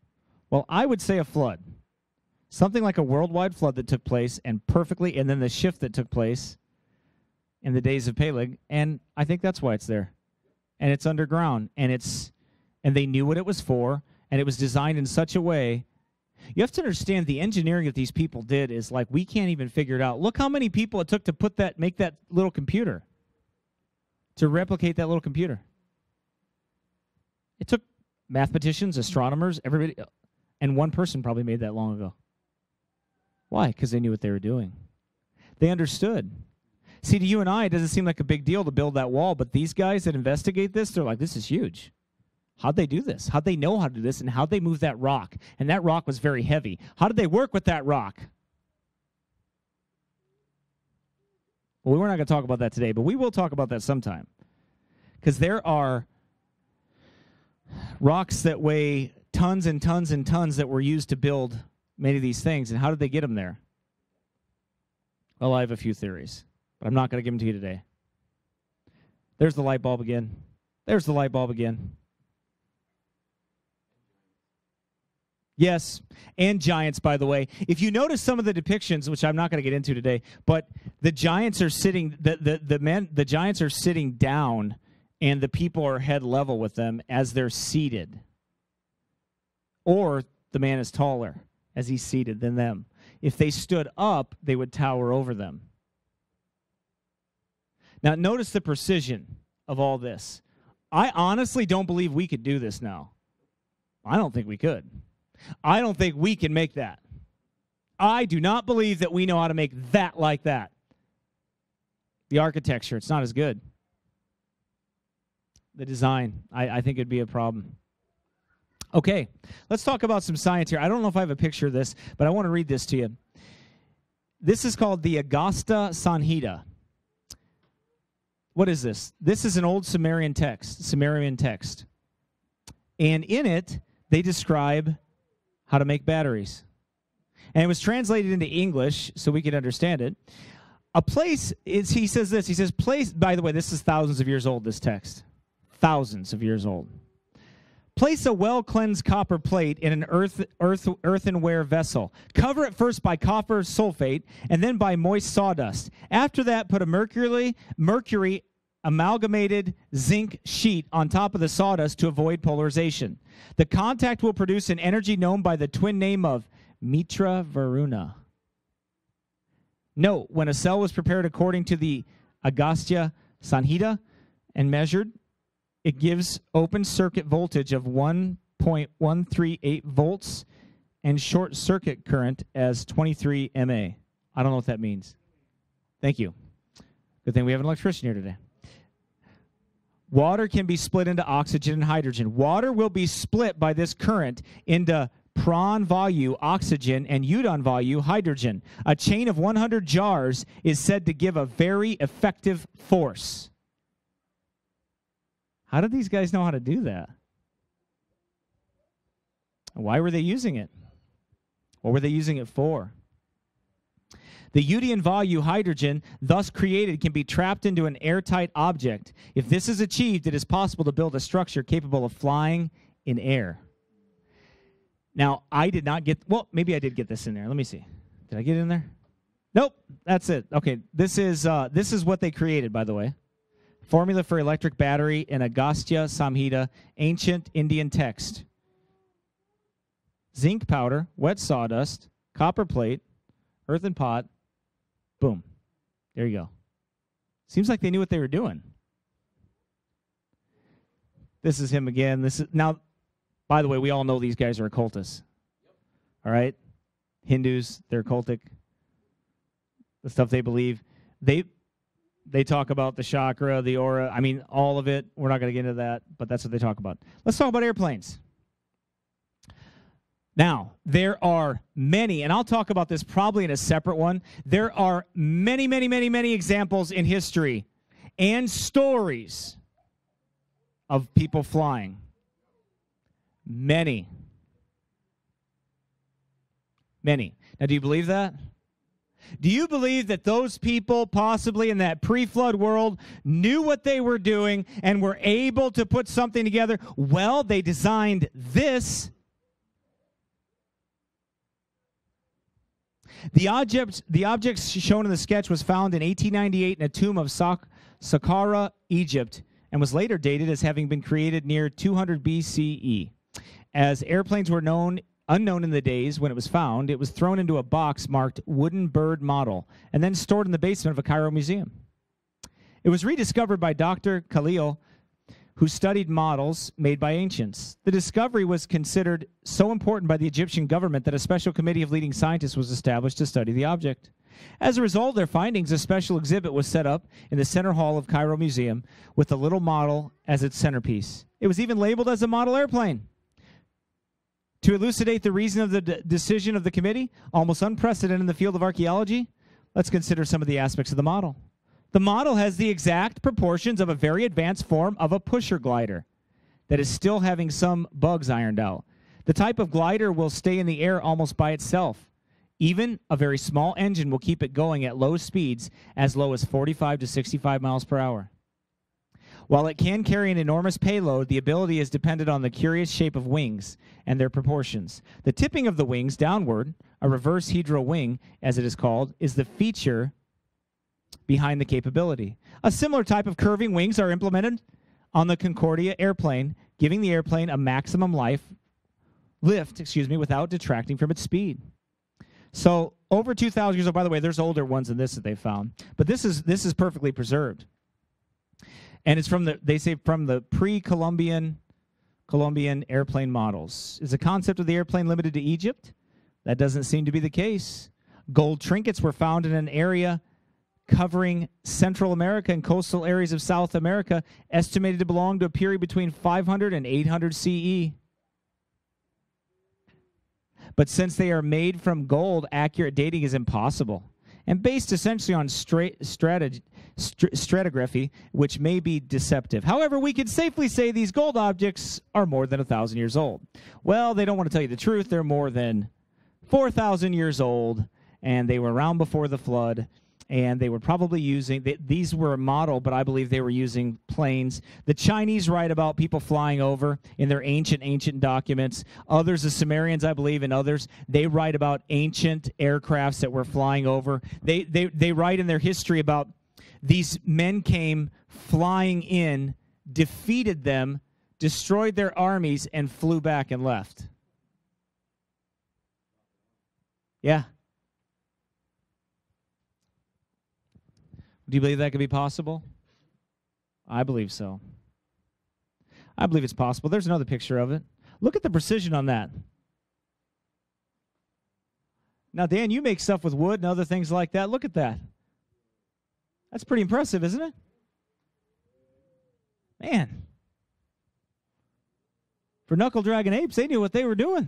Speaker 1: Well, I would say a flood. Something like a worldwide flood that took place and perfectly, and then the shift that took place in the days of Peleg. And I think that's why it's there. And it's underground. And it's, and they knew what it was for. And it was designed in such a way. You have to understand the engineering that these people did is like, we can't even figure it out. Look how many people it took to put that, make that little computer, to replicate that little computer. It took mathematicians, astronomers, everybody, and one person probably made that long ago. Why? Because they knew what they were doing. They understood. See, to you and I, it doesn't seem like a big deal to build that wall, but these guys that investigate this, they're like, this is huge. How'd they do this? How'd they know how to do this? And how'd they move that rock? And that rock was very heavy. How did they work with that rock? Well, we're not going to talk about that today, but we will talk about that sometime. Because there are rocks that weigh tons and tons and tons that were used to build many of these things. And how did they get them there? Well, I have a few theories, but I'm not going to give them to you today. There's the light bulb again. There's the light bulb again. Yes, and giants, by the way. If you notice some of the depictions, which I'm not going to get into today, but the giants are sitting, the, the, the men, the giants are sitting down, and the people are head level with them as they're seated. Or the man is taller as he's seated than them. If they stood up, they would tower over them. Now, notice the precision of all this. I honestly don't believe we could do this now. I don't think we could. I don't think we can make that. I do not believe that we know how to make that like that. The architecture, it's not as good. The design, I, I think it'd be a problem. Okay, let's talk about some science here. I don't know if I have a picture of this, but I want to read this to you. This is called the Agastya Samhita. What is this? This is an old Sumerian text, Sumerian text. And in it, they describe how to make batteries. And it was translated into English so we could understand it. A place is he says this. He says place by the way, this is thousands of years old this text. Thousands of years old. Place a well cleansed copper plate in an earth, earth, earthenware vessel. Cover it first by copper sulfate and then by moist sawdust. After that, put a mercury, mercury amalgamated zinc sheet on top of the sawdust to avoid polarization. The contact will produce an energy known by the twin name of Mitra Varuna. Note, when a cell was prepared according to the Agastya Samhita and measured, it gives open circuit voltage of 1.138 volts and short circuit current as 23 MA. I don't know what that means. Thank you. Good thing we have an electrician here today. Water can be split into oxygen and hydrogen. Water will be split by this current into pran vayu, oxygen, and udon vayu, hydrogen. A chain of 100 jars is said to give a very effective force. How did these guys know how to do that? Why were they using it? What were they using it for? The Udian Vayu hydrogen thus created can be trapped into an airtight object. If this is achieved, it is possible to build a structure capable of flying in air. Now, I did not get, well, maybe I did get this in there. Let me see. Did I get it in there? Nope, that's it. Okay, this is uh, this is what they created, by the way. Formula for electric battery in Agastya Samhita, ancient Indian text. Zinc powder, wet sawdust, copper plate, earthen pot, Boom. There you go. Seems like they knew what they were doing. This is him again. This is now by the way, we all know these guys are occultists. All right? Hindus, they're cultic. The stuff they believe. They they talk about the chakra, the aura. I mean, all of it. We're not going to get into that, but that's what they talk about. Let's talk about airplanes. Now, there are many, and I'll talk about this probably in a separate one. There are many, many, many, many examples in history and stories of people flying. Many. Many. Now, do you believe that? Do you believe that those people, possibly in that pre flood world, knew what they were doing and were able to put something together? Well, they designed this The object, the object shown in the sketch was found in 1898 in a tomb of Saqqara, Egypt, and was later dated as having been created near 200 BCE. As airplanes were known unknown in the days when it was found, it was thrown into a box marked wooden bird model and then stored in the basement of a Cairo museum. It was rediscovered by Dr. Khalil who studied models made by ancients. The discovery was considered so important by the Egyptian government that a special committee of leading scientists was established to study the object. As a result of their findings, a special exhibit was set up in the center hall of Cairo Museum with a little model as its centerpiece. It was even labeled as a model airplane. To elucidate the reason of the decision of the committee, almost unprecedented in the field of archaeology, let's consider some of the aspects of the model. The model has the exact proportions of a very advanced form of a pusher glider that is still having some bugs ironed out. The type of glider will stay in the air almost by itself. Even a very small engine will keep it going at low speeds as low as 45 to 65 miles per hour. While it can carry an enormous payload, the ability is dependent on the curious shape of wings and their proportions. The tipping of the wings downward, a reverse dihedral wing, as it is called, is the feature behind the capability. A similar type of curving wings are implemented on the Concordia airplane, giving the airplane a maximum life lift, excuse me, without detracting from its speed. So over 2,000 years old. By the way, there's older ones than this that they found, but this is this is perfectly preserved, and it's from the they say from the pre-Columbian Columbian airplane models. Is the concept of the airplane limited to Egypt? That doesn't seem to be the case. Gold trinkets were found in an area covering Central America and coastal areas of South America, estimated to belong to a period between 500 and 800 CE. But since they are made from gold, accurate dating is impossible. And based essentially on straight strateg- str- stratigraphy, which may be deceptive. However, we could safely say these gold objects are more than a thousand years old. Well, they don't want to tell you the truth. They're more than 4,000 years old, and they were around before the flood and they were probably using they, these were a model but i believe they were using planes the chinese write about people flying over in their ancient ancient documents others the sumerians i believe and others they write about ancient aircrafts that were flying over they they, they write in their history about these men came flying in defeated them destroyed their armies and flew back and left yeah Do you believe that could be possible? I believe so. I believe it's possible. There's another picture of it. Look at the precision on that. Now, Dan, you make stuff with wood and other things like that. Look at that. That's pretty impressive, isn't it? Man. For Knuckle Dragon Apes, they knew what they were doing.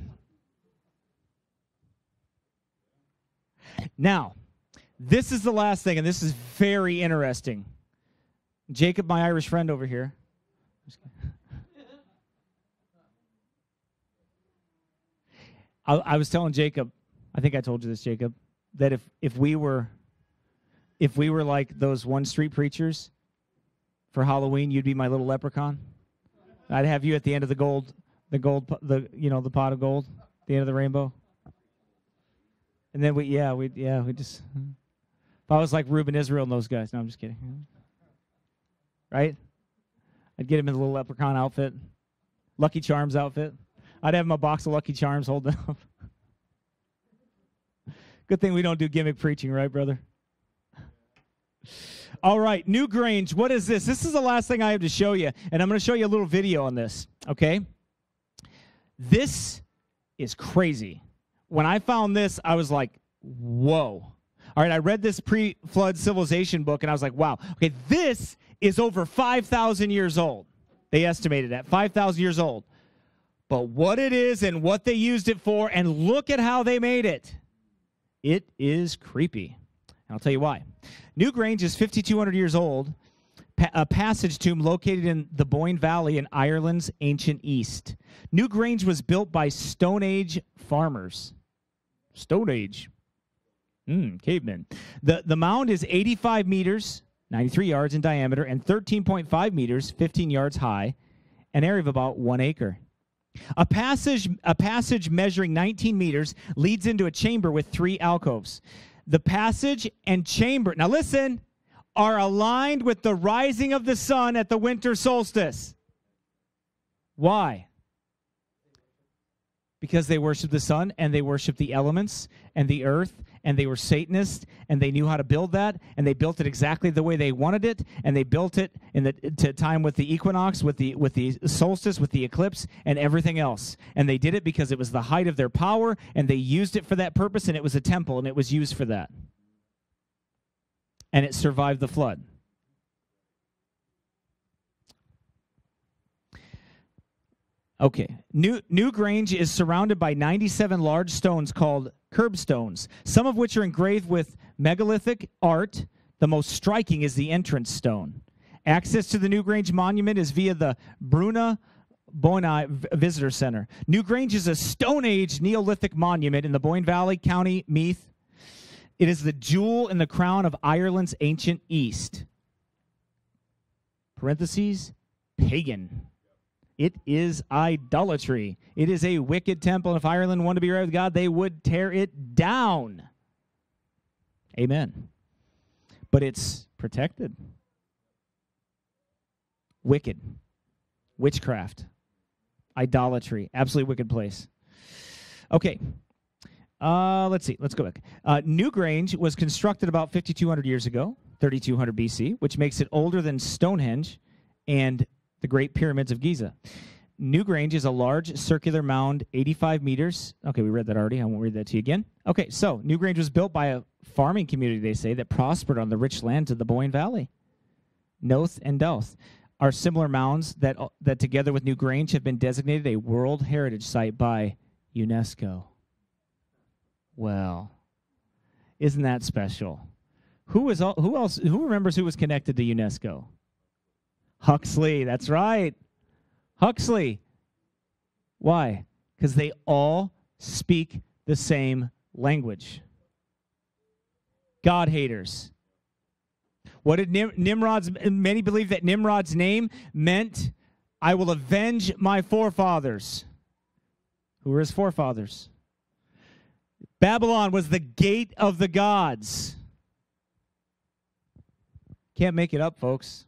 Speaker 1: Now, this is the last thing, and this is very interesting. Jacob, my Irish friend over here. I, I was telling Jacob, I think I told you this, Jacob, that if if we were if we were like those one street preachers for Halloween, you'd be my little leprechaun. I'd have you at the end of the gold, the gold, the you know the pot of gold, the end of the rainbow. And then we, yeah, we, yeah, we just. I was like Ruben Israel and those guys. No, I'm just kidding. Right? I'd get him in a little leprechaun outfit, Lucky Charms outfit. I'd have him a box of Lucky Charms holding up. [LAUGHS] Good thing we don't do gimmick preaching, right, brother? All right, Newgrange, what is this? This is the last thing I have to show you, and I'm going to show you a little video on this, okay? This is crazy. When I found this, I was like, whoa. All right, I read this pre flood civilization book and I was like, wow, okay, this is over 5,000 years old. They estimated at 5,000 years old. But what it is and what they used it for, and look at how they made it. It is creepy. I'll tell you why. Newgrange is 5,200 years old, a passage tomb located in the Boyne Valley in Ireland's ancient east. Newgrange was built by Stone Age farmers. Stone Age. Mm, cavemen. The, the mound is 85 meters, 93 yards in diameter, and 13.5 meters, 15 yards high, an area of about one acre. A passage, a passage measuring 19 meters leads into a chamber with three alcoves. The passage and chamber, now listen, are aligned with the rising of the sun at the winter solstice. Why? because they worship the sun and they worship the elements and the earth and they were Satanists and they knew how to build that and they built it exactly the way they wanted it and they built it in the to time with the equinox, with the with the solstice, with the eclipse and everything else. And they did it because it was the height of their power and they used it for that purpose and it was a temple and it was used for that. And it survived the flood. Okay. New Newgrange is surrounded by 97 large stones called curbstones, some of which are engraved with megalithic art. The most striking is the entrance stone. Access to the Newgrange Monument is via the Bruna Boyne Visitor Center. Newgrange is a Stone Age Neolithic monument in the Boyne Valley, County Meath. It is the jewel in the crown of Ireland's ancient East. Parentheses, pagan. It is idolatry. It is a wicked temple. And if Ireland wanted to be right with God, they would tear it down. Amen. But it's protected. Wicked. Witchcraft. Idolatry. Absolutely wicked place. Okay. Uh, let's see. Let's go back. Uh, Newgrange was constructed about 5,200 years ago, 3,200 BC, which makes it older than Stonehenge and the Great Pyramids of Giza. Newgrange is a large circular mound, 85 meters. Okay, we read that already. I won't read that to you again. Okay, so Newgrange was built by a farming community, they say, that prospered on the rich lands of the Boyne Valley. Knowth and Dowth are similar mounds that, that together with Newgrange have been designated a World Heritage Site by UNESCO. Well, isn't that special? Who is who else who remembers who was connected to UNESCO? Huxley, that's right. Huxley. Why? Because they all speak the same language. God haters. What did Nim- Nimrod's, many believe that Nimrod's name meant, I will avenge my forefathers. Who were his forefathers? Babylon was the gate of the gods. Can't make it up, folks.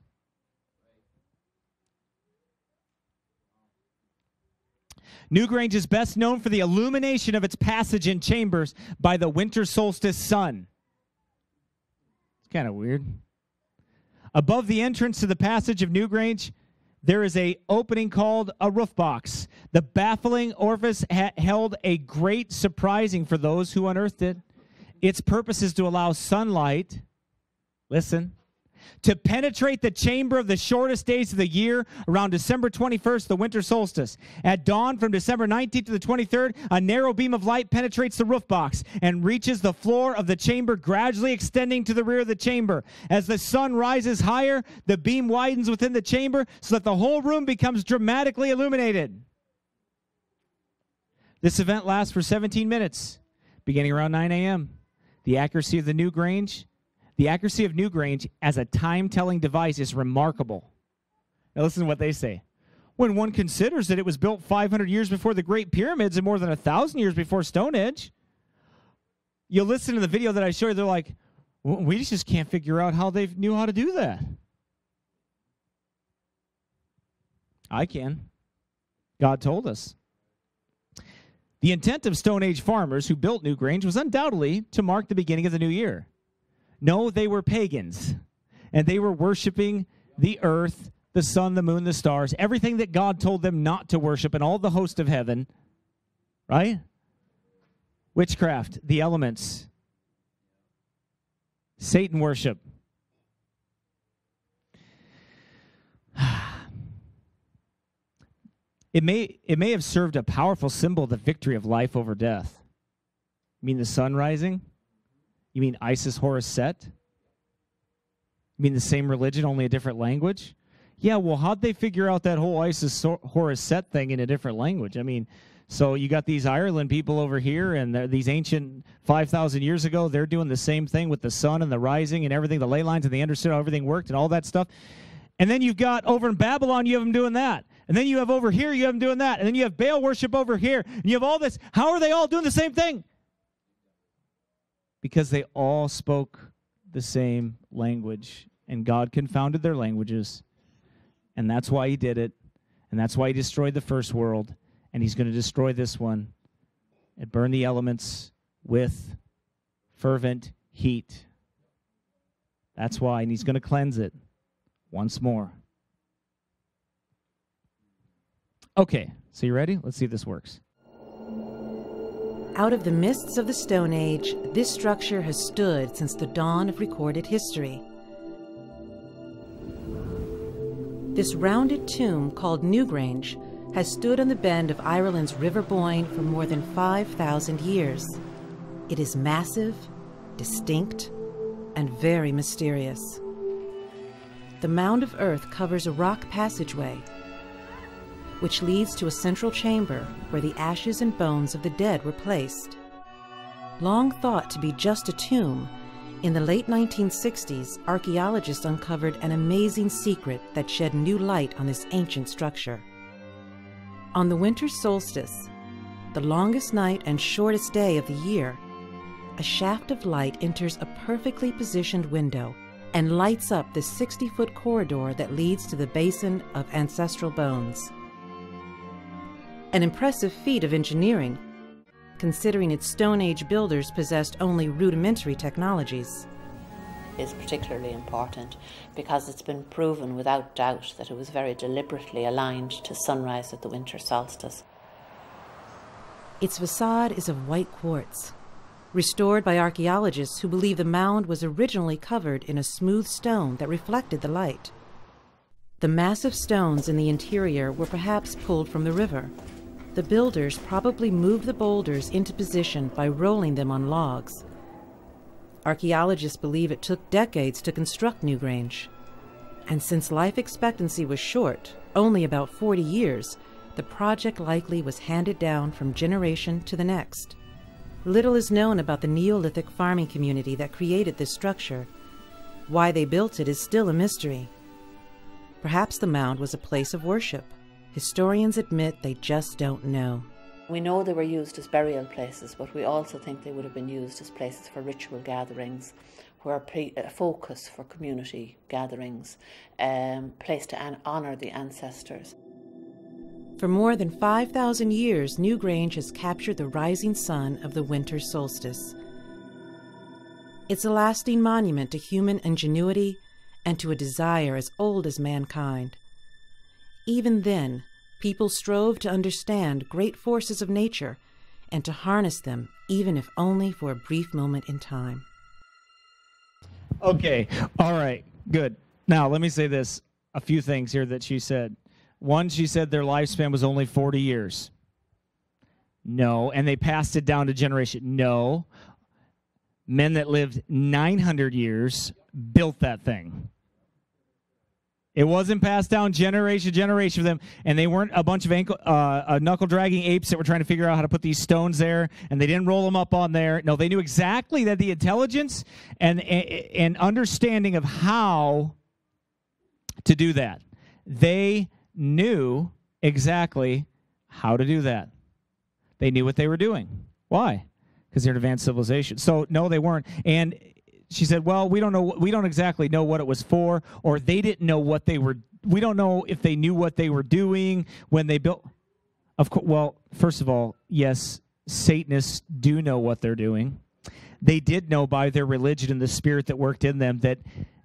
Speaker 1: Newgrange is best known for the illumination of its passage and chambers by the winter solstice sun. It's kind of weird. Above the entrance to the passage of Newgrange, there is a opening called a roof box. The baffling orifice ha- held a great surprising for those who unearthed it. Its purpose is to allow sunlight, listen, to penetrate the chamber of the shortest days of the year around December 21st, the winter solstice. At dawn from December 19th to the 23rd, a narrow beam of light penetrates the roof box and reaches the floor of the chamber, gradually extending to the rear of the chamber. As the sun rises higher, the beam widens within the chamber so that the whole room becomes dramatically illuminated. This event lasts for 17 minutes, beginning around 9 a.m. The accuracy of the Newgrange the accuracy of Newgrange as a time telling device is remarkable. Now, listen to what they say. When one considers that it was built 500 years before the Great Pyramids and more than 1,000 years before Stonehenge, you'll listen to the video that I showed you, they're like, we just can't figure out how they knew how to do that. I can. God told us. The intent of Stone Age farmers who built Newgrange was undoubtedly to mark the beginning of the new year. No, they were pagans. And they were worshiping the earth, the sun, the moon, the stars, everything that God told them not to worship, and all the host of heaven. Right? Witchcraft, the elements, Satan worship. [SIGHS] It may, it may have served a powerful symbol the victory of life over death. You mean the sun rising? You mean Isis Horus Set? You mean the same religion, only a different language? Yeah, well, how'd they figure out that whole Isis Horus Set thing in a different language? I mean, so you got these Ireland people over here, and these ancient 5,000 years ago, they're doing the same thing with the sun and the rising and everything, the ley lines, and they understood how everything worked and all that stuff. And then you've got over in Babylon, you have them doing that. And then you have over here, you have them doing that. And then you have Baal worship over here. And you have all this. How are they all doing the same thing? Because they all spoke the same language, and God confounded their languages. And that's why he did it. And that's why he destroyed the first world. And he's going to destroy this one and burn the elements with fervent heat. That's why, and he's going to cleanse it once more. Okay, so you ready? Let's see if this works.
Speaker 2: Out of the mists of the Stone Age, this structure has stood since the dawn of recorded history. This rounded tomb, called Newgrange, has stood on the bend of Ireland's River Boyne for more than 5,000 years. It is massive, distinct, and very mysterious. The mound of earth covers a rock passageway, which leads to a central chamber where the ashes and bones of the dead were placed. Long thought to be just a tomb, in the late 1960s, archaeologists uncovered an amazing secret that shed new light on this ancient structure. On the winter solstice, the longest night and shortest day of the year, a shaft of light enters a perfectly positioned window and lights up the 60 foot corridor that leads to the basin of ancestral bones. An impressive feat of engineering, considering its Stone Age builders possessed only rudimentary technologies.
Speaker 3: Is particularly important because it's been proven without doubt that it was very deliberately aligned to sunrise at the winter solstice.
Speaker 2: Its facade is of white quartz, restored by archaeologists who believe the mound was originally covered in a smooth stone that reflected the light. The massive stones in the interior were perhaps pulled from the river. The builders probably moved the boulders into position by rolling them on logs. Archaeologists believe it took decades to construct Newgrange. And since life expectancy was short, only about 40 years, the project likely was handed down from generation to the next. Little is known about the Neolithic farming community that created this structure. Why they built it is still a mystery. Perhaps the mound was a place of worship. Historians admit they just don't know.
Speaker 3: We know they were used as burial places, but we also think they would have been used as places for ritual gatherings, where a focus for community gatherings, um, place to honour the ancestors.
Speaker 2: For more than 5,000 years, Newgrange has captured the rising sun of the winter solstice. It's a lasting monument to human ingenuity and to a desire as old as mankind. Even then, people strove to understand great forces of nature and to harness them, even if only for a brief moment in time.
Speaker 1: Okay, all right, good. Now, let me say this a few things here that she said. One, she said their lifespan was only 40 years. No. And they passed it down to generation. No. Men that lived 900 years built that thing. It wasn't passed down generation to generation for them, and they weren't a bunch of ankle, uh, knuckle dragging apes that were trying to figure out how to put these stones there, and they didn't roll them up on there. No, they knew exactly that the intelligence and and understanding of how to do that. They knew exactly how to do that. They knew what they were doing. Why? Because they're an advanced civilization. So no, they weren't. And she said, "Well, we don't know. We don't exactly know what it was for, or they didn't know what they were. We don't know if they knew what they were doing when they built." Of course. Well, first of all, yes, Satanists do know what they're doing. They did know by their religion and the spirit that worked in them that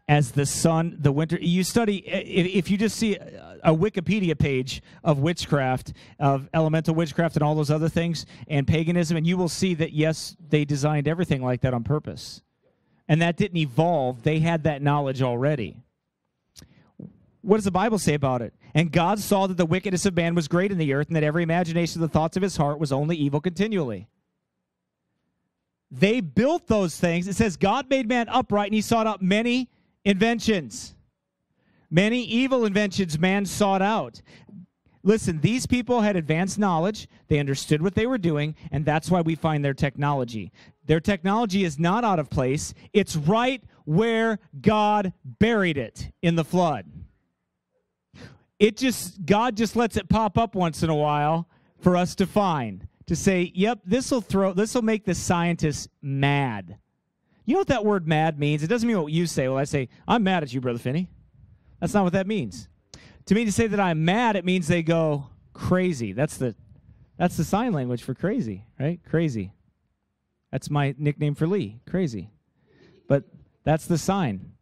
Speaker 1: as the sun, the winter. You study if you just see a Wikipedia page of witchcraft, of elemental witchcraft, and all those other things, and paganism, and you will see that yes, they designed everything like that on purpose, and that didn't evolve. They had that knowledge already. What does the Bible say about it? And God saw that the wickedness of man was great in the earth, and that every imagination of the thoughts of his heart was only evil continually. They built those things. It says God made man upright, and he sought out many inventions. Many evil inventions man sought out. Listen, these people had advanced knowledge. They understood what they were doing, and that's why we find their technology. Their technology is not out of place, it's right where God buried it in the flood. It just, God just lets it pop up once in a while for us to find, to say, yep, this will throw, this will make the scientists mad. You know what that word mad means? It doesn't mean what you say. Well, I say, I'm mad at you, Brother Finney. That's not what that means. To me, to say that I'm mad, it means they go crazy. That's the That's the sign language for crazy, right? Crazy. That's my nickname for Lee, crazy. But that's the sign.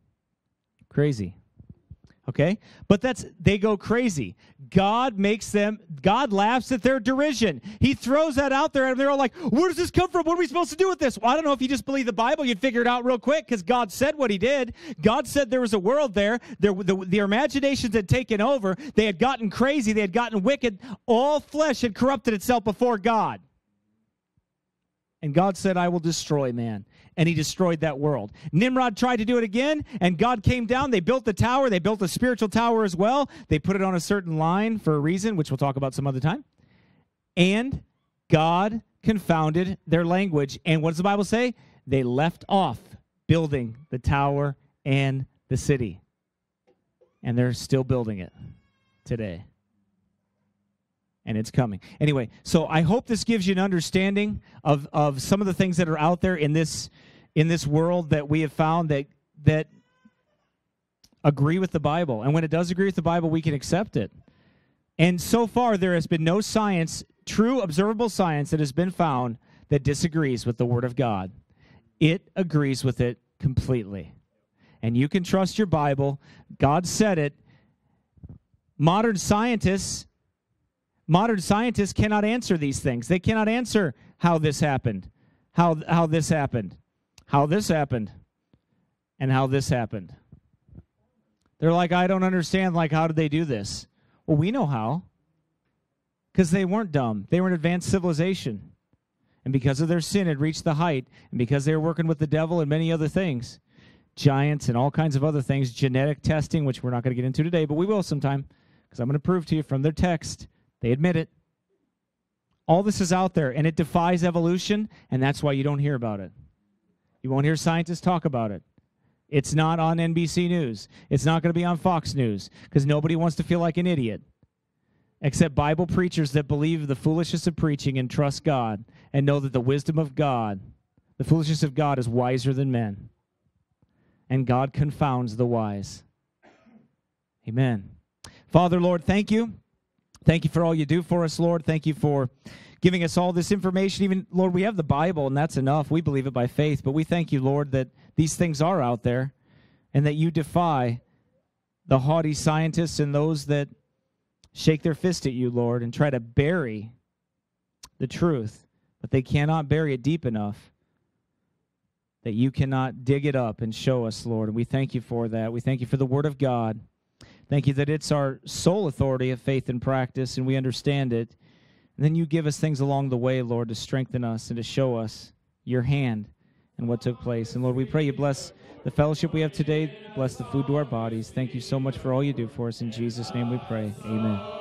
Speaker 1: Crazy. Okay? But that's they go crazy. God makes them God laughs at their derision. He throws that out there and they're all like, "Where does this come from? What are we supposed to do with this?" Well, I don't know if you just believe the Bible, you'd figure it out real quick cuz God said what he did. God said there was a world there. The, their imaginations had taken over. They had gotten crazy, they had gotten wicked. All flesh had corrupted itself before God. And God said, "I will destroy man." And he destroyed that world. Nimrod tried to do it again, and God came down. They built the tower. They built a spiritual tower as well. They put it on a certain line for a reason, which we'll talk about some other time. And God confounded their language. And what does the Bible say? They left off building the tower and the city. And they're still building it today. And it's coming. Anyway, so I hope this gives you an understanding of, of some of the things that are out there in this in this world that we have found that that agree with the Bible. And when it does agree with the Bible, we can accept it. And so far there has been no science, true observable science that has been found that disagrees with the word of God. It agrees with it completely. And you can trust your Bible. God said it. Modern scientists modern scientists cannot answer these things. They cannot answer how this happened. How how this happened how this happened and how this happened. They're like, I don't understand. Like, how did they do this? Well, we know how. Because they weren't dumb. They were an advanced civilization. And because of their sin, had reached the height. And because they were working with the devil and many other things, giants and all kinds of other things, genetic testing, which we're not going to get into today, but we will sometime. Because I'm going to prove to you from their text, they admit it. All this is out there, and it defies evolution, and that's why you don't hear about it. You won't hear scientists talk about it. It's not on NBC News. It's not going to be on Fox News because nobody wants to feel like an idiot except Bible preachers that believe the foolishness of preaching and trust God and know that the wisdom of God, the foolishness of God, is wiser than men. And God confounds the wise. Amen. Father, Lord, thank you. Thank you for all you do for us, Lord. Thank you for giving us all this information. Even, Lord, we have the Bible, and that's enough. We believe it by faith. But we thank you, Lord, that these things are out there and that you defy the haughty scientists and those that shake their fist at you, Lord, and try to bury the truth. But they cannot bury it deep enough that you cannot dig it up and show us, Lord. And we thank you for that. We thank you for the Word of God. Thank you that it's our sole authority of faith and practice, and we understand it. And then you give us things along the way, Lord, to strengthen us and to show us your hand and what took place. And Lord, we pray you bless the fellowship we have today, bless the food to our bodies. Thank you so much for all you do for us. In Jesus' name we pray. Amen.